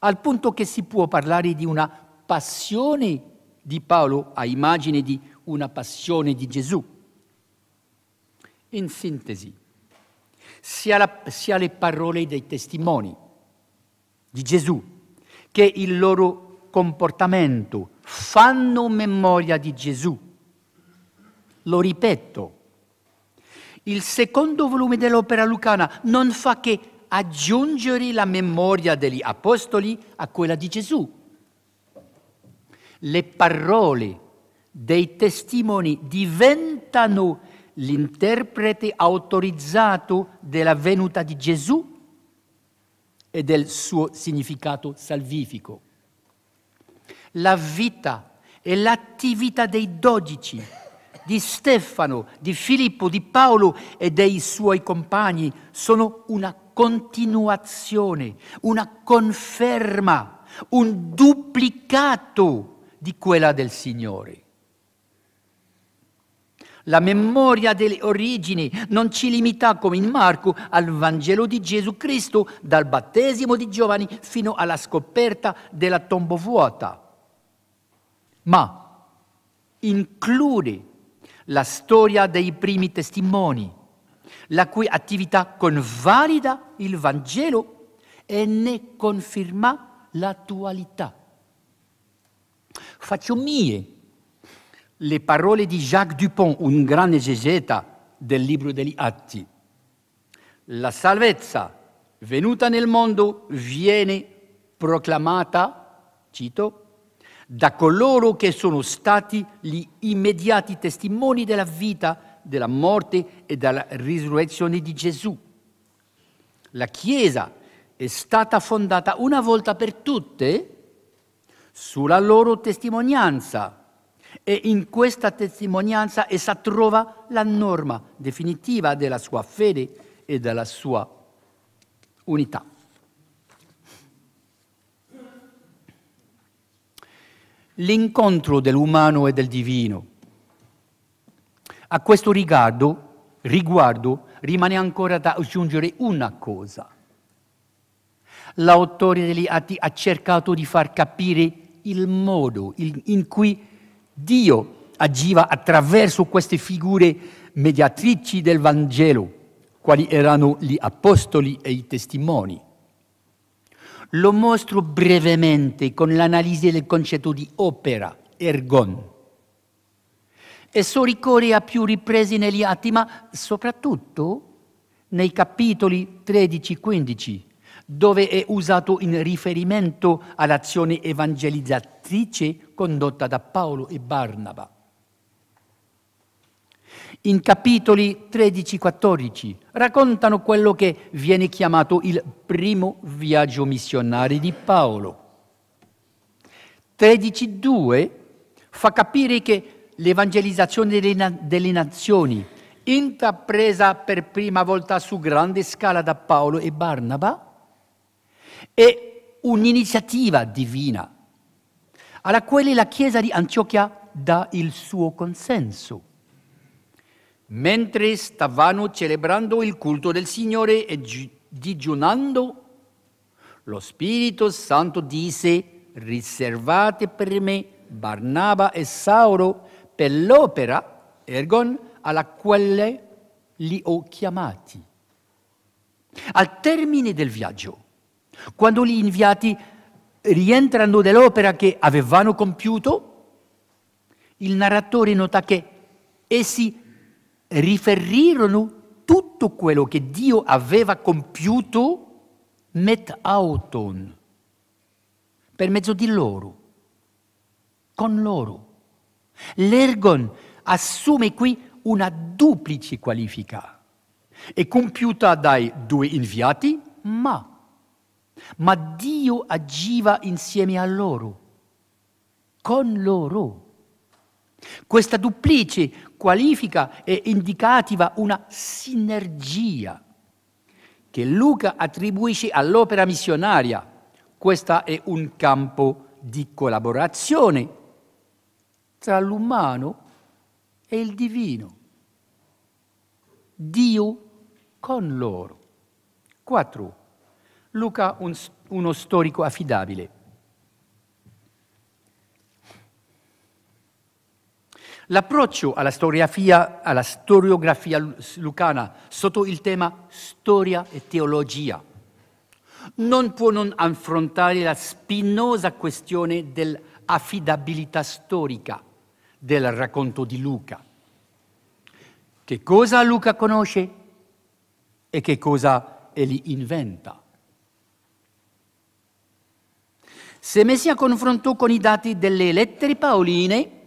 al punto che si può parlare di una passione di Paolo a immagine di una passione di Gesù. In sintesi, sia, la, sia le parole dei testimoni di Gesù che il loro comportamento fanno memoria di Gesù. Lo ripeto, il secondo volume dell'opera lucana non fa che aggiungere la memoria degli apostoli a quella di Gesù. Le parole dei testimoni diventano l'interprete autorizzato della venuta di Gesù e del suo significato salvifico. La vita e l'attività dei dodici, di Stefano, di Filippo, di Paolo e dei suoi compagni sono una continuazione, una conferma, un duplicato di quella del Signore. La memoria delle origini non ci limita, come in Marco, al Vangelo di Gesù Cristo, dal battesimo di Giovanni fino alla scoperta della tomba vuota, ma include la storia dei primi testimoni, la cui attività convalida il Vangelo e ne conferma l'attualità. Faccio mie le parole di Jacques Dupont, un grande esegeta del libro degli Atti. La salvezza venuta nel mondo viene proclamata, cito, da coloro che sono stati gli immediati testimoni della vita, della morte e della risurrezione di Gesù. La Chiesa è stata fondata una volta per tutte sulla loro testimonianza e in questa testimonianza essa trova la norma definitiva della sua fede e della sua unità. L'incontro dell'umano e del divino. A questo riguardo, riguardo rimane ancora da aggiungere una cosa. L'autore degli Atti ha cercato di far capire il modo in cui Dio agiva attraverso queste figure mediatrici del Vangelo, quali erano gli apostoli e i testimoni. Lo mostro brevemente con l'analisi del concetto di opera, ergon. Esso ricorre a più riprese negli atti, ma soprattutto nei capitoli 13-15, dove è usato in riferimento all'azione evangelizzatrice condotta da Paolo e Barnaba. In capitoli 13-14 raccontano quello che viene chiamato il primo viaggio missionario di Paolo. 13.2 fa capire che l'evangelizzazione delle, delle nazioni, intrapresa per prima volta su grande scala da Paolo e Barnaba, è un'iniziativa divina alla quale la Chiesa di Antiochia dà il suo consenso. Mentre stavano celebrando il culto del Signore e digiunando, lo Spirito Santo disse, riservate per me Barnaba e Sauro per l'opera, ergon, alla quale li ho chiamati. Al termine del viaggio, quando gli inviati rientrano nell'opera che avevano compiuto, il narratore nota che essi riferirono tutto quello che Dio aveva compiuto met auton, per mezzo di loro, con loro. L'ergon assume qui una duplice qualifica. È compiuta dai due inviati, ma ma Dio agiva insieme a loro, con loro. Questa duplice qualifica è indicativa una sinergia che Luca attribuisce all'opera missionaria. Questo è un campo di collaborazione tra l'umano e il divino. Dio con loro. 4. Luca un, uno storico affidabile. L'approccio alla storiografia, alla storiografia lucana sotto il tema storia e teologia non può non affrontare la spinosa questione dell'affidabilità storica del racconto di Luca. Che cosa Luca conosce e che cosa egli inventa? Se messi a confronto con i dati delle lettere paoline,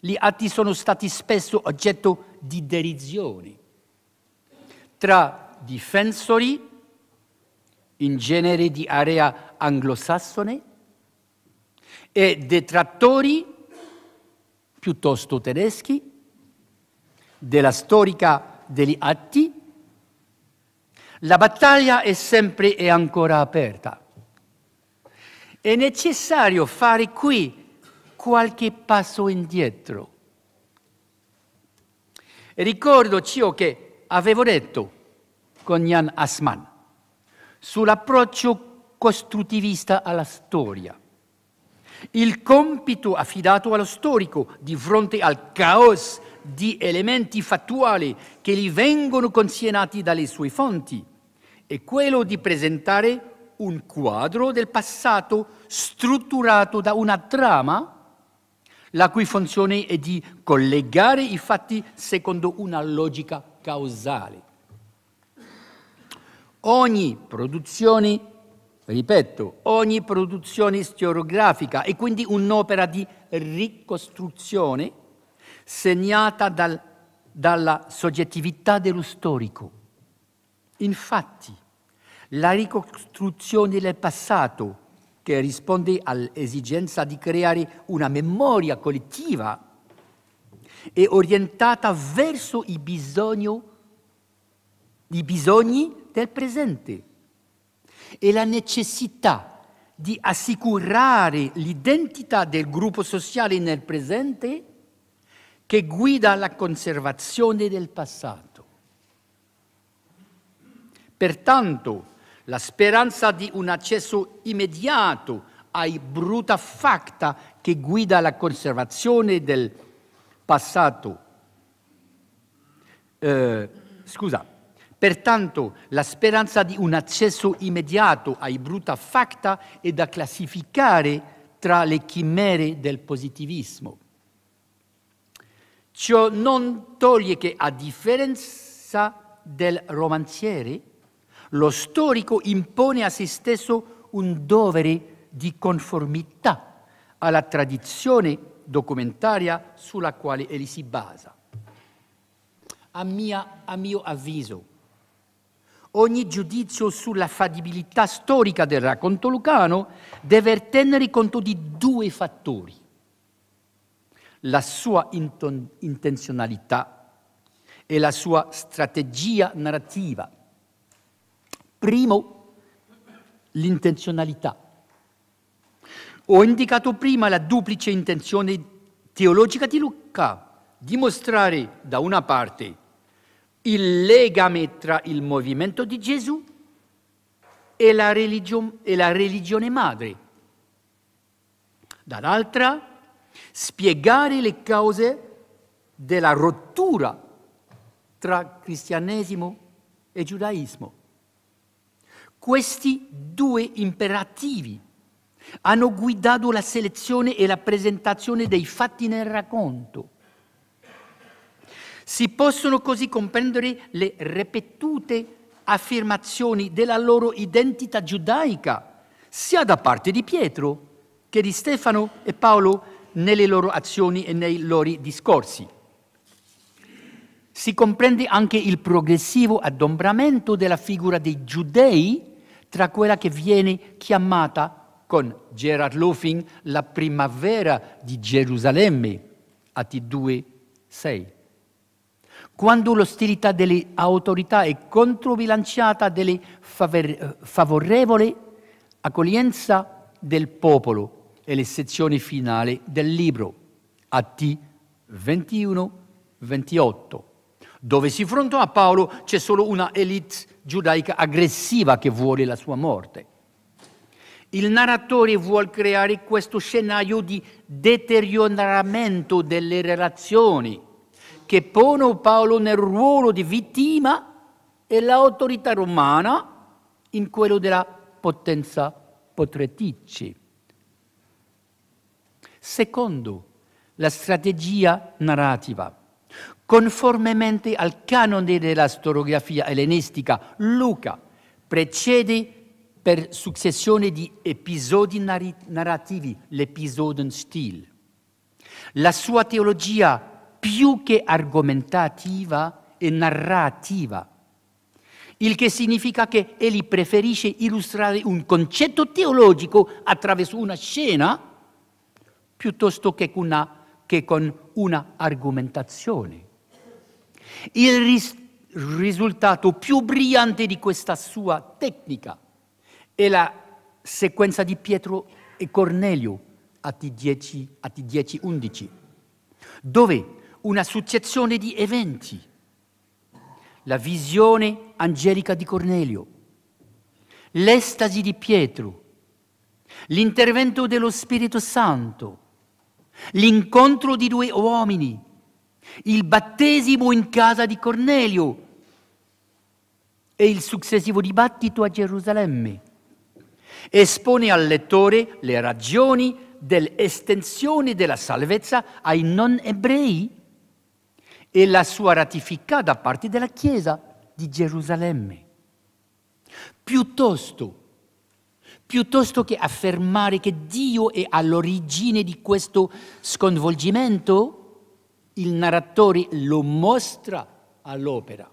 gli atti sono stati spesso oggetto di derisione tra difensori, in genere di area anglosassone, e detrattori, piuttosto tedeschi, della storica degli atti. La battaglia è sempre e ancora aperta. È necessario fare qui qualche passo indietro. Ricordo ciò che avevo detto con Jan Assmann sull'approccio costruttivista alla storia. Il compito affidato allo storico di fronte al caos di elementi fattuali che gli vengono consegnati dalle sue fonti è quello di presentare un quadro del passato strutturato da una trama la cui funzione è di collegare i fatti secondo una logica causale. Ogni produzione, ripeto, ogni produzione storiografica è quindi un'opera di ricostruzione segnata dal, dalla soggettività dello storico. Infatti, la ricostruzione del passato, che risponde all'esigenza di creare una memoria collettiva, è orientata verso i bisogni, i bisogni del presente e la necessità di assicurare l'identità del gruppo sociale nel presente che guida la conservazione del passato. Pertanto, la speranza di un accesso immediato ai bruta facta che guida la conservazione del passato. Eh, scusa, pertanto la speranza di un accesso immediato ai bruta facta è da classificare tra le chimere del positivismo. Ciò non toglie che, a differenza del romanziere, lo storico impone a se stesso un dovere di conformità alla tradizione documentaria sulla quale egli si basa. A, mia, a mio avviso, ogni giudizio sulla fadibilità storica del racconto lucano deve tenere conto di due fattori la sua intenzionalità e la sua strategia narrativa. Primo, l'intenzionalità. Ho indicato prima la duplice intenzione teologica di Luca, dimostrare da una parte il legame tra il movimento di Gesù e la, religione, e la religione madre, dall'altra spiegare le cause della rottura tra cristianesimo e giudaismo. Questi due imperativi hanno guidato la selezione e la presentazione dei fatti nel racconto. Si possono così comprendere le ripetute affermazioni della loro identità giudaica, sia da parte di Pietro che di Stefano e Paolo nelle loro azioni e nei loro discorsi. Si comprende anche il progressivo adombramento della figura dei giudei tra quella che viene chiamata con Gerard Lofing la primavera di Gerusalemme, Atti 2, 6. Quando l'ostilità delle autorità è controbilanciata dalle favorevole accoglienza del popolo è le sezioni finali del libro, Atti 21-28, dove si fronta a Paolo c'è solo una elite giudaica aggressiva che vuole la sua morte. Il narratore vuole creare questo scenario di deterioramento delle relazioni che pone Paolo nel ruolo di vittima e l'autorità romana in quello della potenza potretrice. Secondo, la strategia narrativa. Conformemente al canone della storiografia ellenistica, Luca precede per successione di episodi narrativi, l'episodenstil. La sua teologia più che argomentativa è narrativa, il che significa che egli preferisce illustrare un concetto teologico attraverso una scena piuttosto che una, che con una argomentazione. Il ris- risultato più brillante di questa sua tecnica è la sequenza di Pietro e Cornelio, Atti 10, Atti 10 11, dove una successione di eventi, la visione angelica di Cornelio, l'estasi di Pietro, l'intervento dello Spirito Santo, l'incontro di due uomini, il battesimo in casa di Cornelio e il successivo dibattito a Gerusalemme. Espone al lettore le ragioni dell'estensione della salvezza ai non ebrei e la sua ratifica da parte della Chiesa di Gerusalemme. Piuttosto, piuttosto che affermare che Dio è all'origine di questo sconvolgimento, il narratore lo mostra all'opera.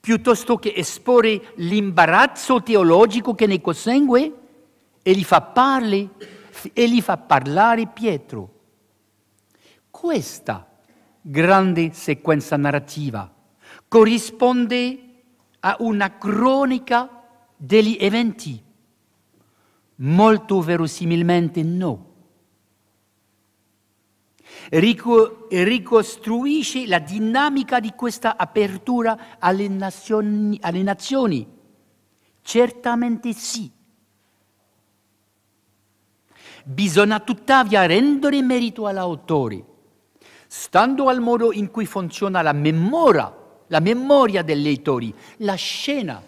Piuttosto che esporre l'imbarazzo teologico che ne consegue, e gli fa, parli, e gli fa parlare Pietro. Questa grande sequenza narrativa corrisponde a una cronica degli eventi? Molto verosimilmente no ricostruisce la dinamica di questa apertura alle nazioni, alle nazioni? Certamente sì. Bisogna tuttavia rendere merito all'autore, stando al modo in cui funziona la memoria, la memoria dei lettori, la scena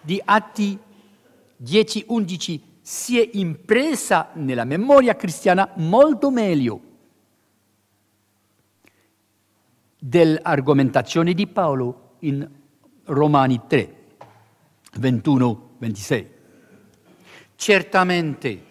di Atti 10-11 si è impressa nella memoria cristiana molto meglio dell'argomentazione di Paolo in Romani 3, 21-26. Certamente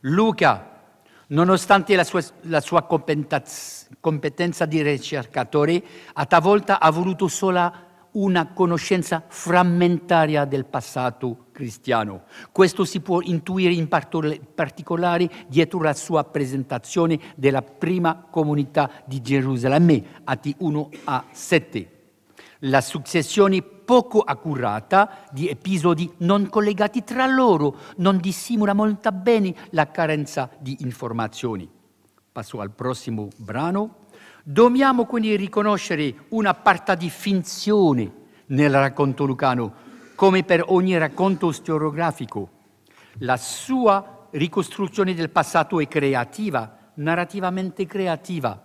Luca, nonostante la sua, la sua competenza di ricercatore, a talvolta ha voluto sola una conoscenza frammentaria del passato cristiano. Questo si può intuire in particolare dietro la sua presentazione della prima comunità di Gerusalemme, Atti 1 a 7. La successione poco accurata di episodi non collegati tra loro non dissimula molto bene la carenza di informazioni. Passo al prossimo brano. Dobbiamo quindi riconoscere una parte di finzione nel racconto lucano, come per ogni racconto storiografico. La sua ricostruzione del passato è creativa, narrativamente creativa,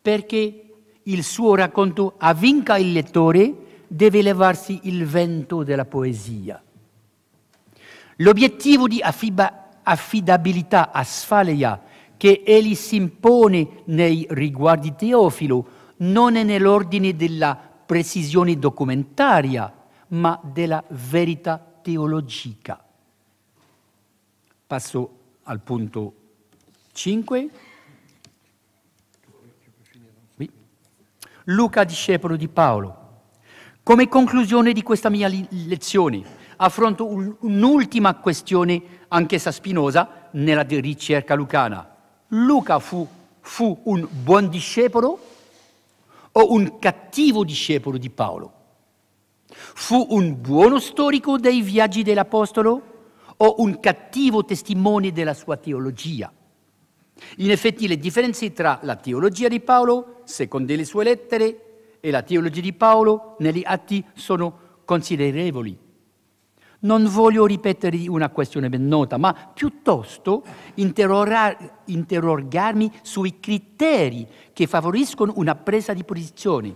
perché il suo racconto avvinca il lettore, deve levarsi il vento della poesia. L'obiettivo di affidabilità a Sfalia che egli si impone nei riguardi Teofilo non è nell'ordine della precisione documentaria, ma della verità teologica. Passo al punto 5. Luca, discepolo di Paolo. Come conclusione di questa mia lezione, affronto un'ultima questione, anch'essa spinosa, nella ricerca lucana. Luca fu, fu un buon discepolo o un cattivo discepolo di Paolo? Fu un buono storico dei viaggi dell'Apostolo o un cattivo testimone della sua teologia? In effetti le differenze tra la teologia di Paolo, secondo le sue lettere, e la teologia di Paolo negli atti sono considerevoli. Non voglio ripetere una questione ben nota, ma piuttosto interrogarmi sui criteri che favoriscono una presa di posizione.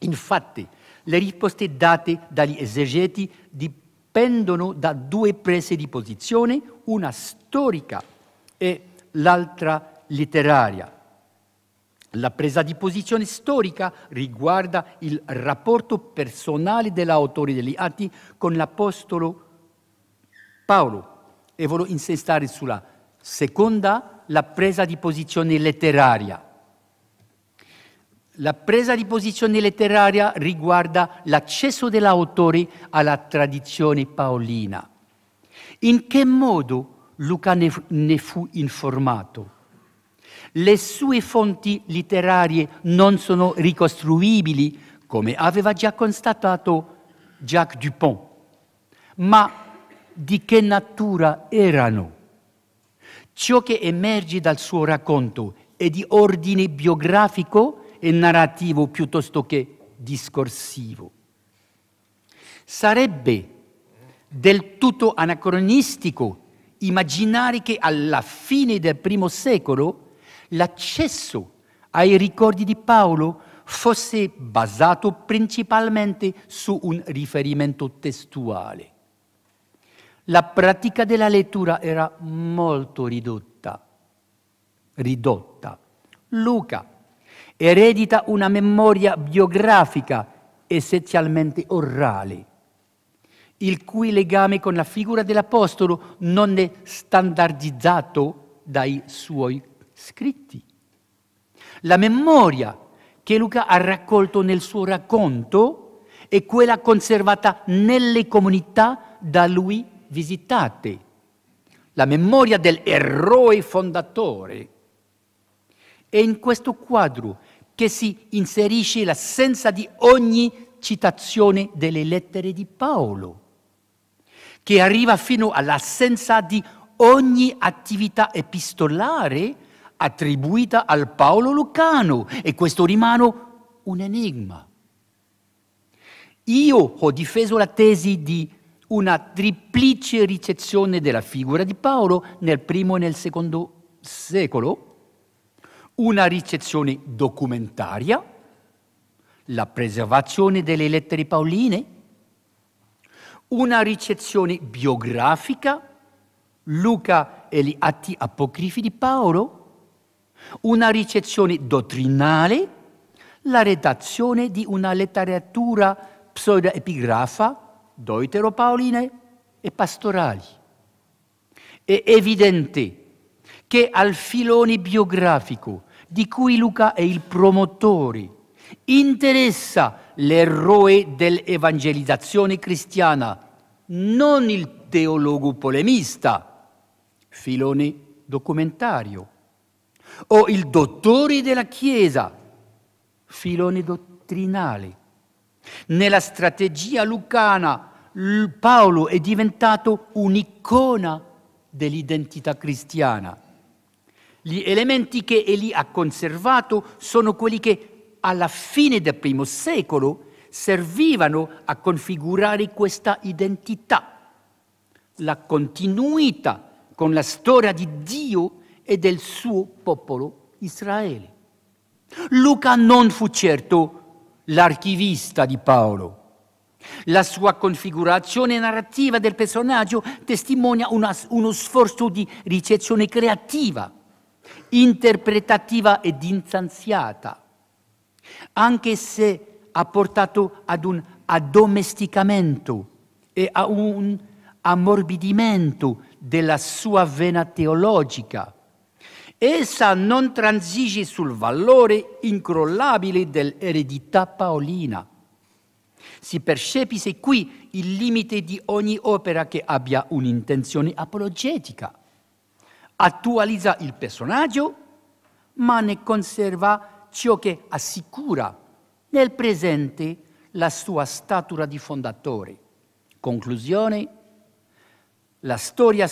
Infatti, le risposte date dagli esegeti dipendono da due prese di posizione, una storica e l'altra letteraria. La presa di posizione storica riguarda il rapporto personale dell'autore degli atti con l'Apostolo Paolo e voglio insistere sulla seconda, la presa di posizione letteraria. La presa di posizione letteraria riguarda l'accesso dell'autore alla tradizione paolina. In che modo Luca ne fu informato? Le sue fonti letterarie non sono ricostruibili, come aveva già constatato Jacques Dupont, ma di che natura erano? Ciò che emerge dal suo racconto è di ordine biografico e narrativo piuttosto che discorsivo. Sarebbe del tutto anacronistico immaginare che alla fine del primo secolo l'accesso ai ricordi di Paolo fosse basato principalmente su un riferimento testuale. la pratica della lettura era molto ridotta. ridotta. Luca eredita una memoria biografica essenzialmente orale, il cui legame con la figura dell'Apostolo non è standardizzato dai suoi scritti. La memoria che Luca ha raccolto nel suo racconto è quella conservata nelle comunità da lui visitate. La memoria dell'eroe fondatore. È in questo quadro che si inserisce l'assenza di ogni citazione delle lettere di Paolo, che arriva fino all'assenza di ogni attività epistolare attribuita al Paolo Lucano e questo rimane un enigma. Io ho difeso la tesi di una triplice ricezione della figura di Paolo nel primo e nel secondo secolo, una ricezione documentaria, la preservazione delle lettere paoline, una ricezione biografica, Luca e gli atti apocrifi di Paolo, una ricezione dottrinale, la redazione di una letteratura pseudoepigrafa, deuteropauline e pastorali. È evidente che al filone biografico di cui Luca è il promotore interessa l'eroe dell'evangelizzazione cristiana, non il teologo polemista, filone documentario o il dottore della Chiesa, filone dottrinale. Nella strategia lucana Paolo è diventato un'icona dell'identità cristiana. Gli elementi che egli ha conservato sono quelli che alla fine del primo secolo servivano a configurare questa identità, la continuità con la storia di Dio e del suo popolo Israele. Luca non fu certo l'archivista di Paolo. La sua configurazione narrativa del personaggio testimonia una, uno sforzo di ricezione creativa, interpretativa ed instanziata, anche se ha portato ad un addomesticamento e a un ammorbidimento della sua vena teologica Essa non transige sul valore incrollabile dell'eredità paolina. Si percepisce qui il limite di ogni opera che abbia un'intenzione apologetica. Attualizza il personaggio, ma ne conserva ciò che assicura nel presente la sua statura di fondatore. Conclusione, la storia,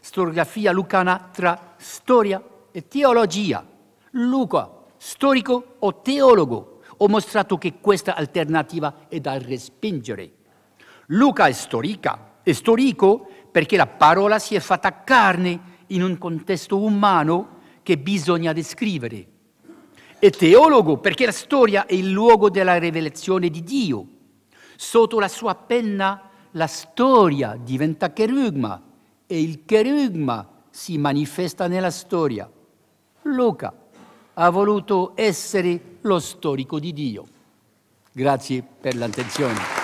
storiografia lucana tra storia e teologia. Luca, storico o teologo, ho mostrato che questa alternativa è da respingere. Luca è storica, è storico perché la parola si è fatta carne in un contesto umano che bisogna descrivere. È teologo perché la storia è il luogo della rivelazione di Dio. Sotto la sua penna la storia diventa cherugma e il cherugma si manifesta nella storia. Luca ha voluto essere lo storico di Dio. Grazie per l'attenzione.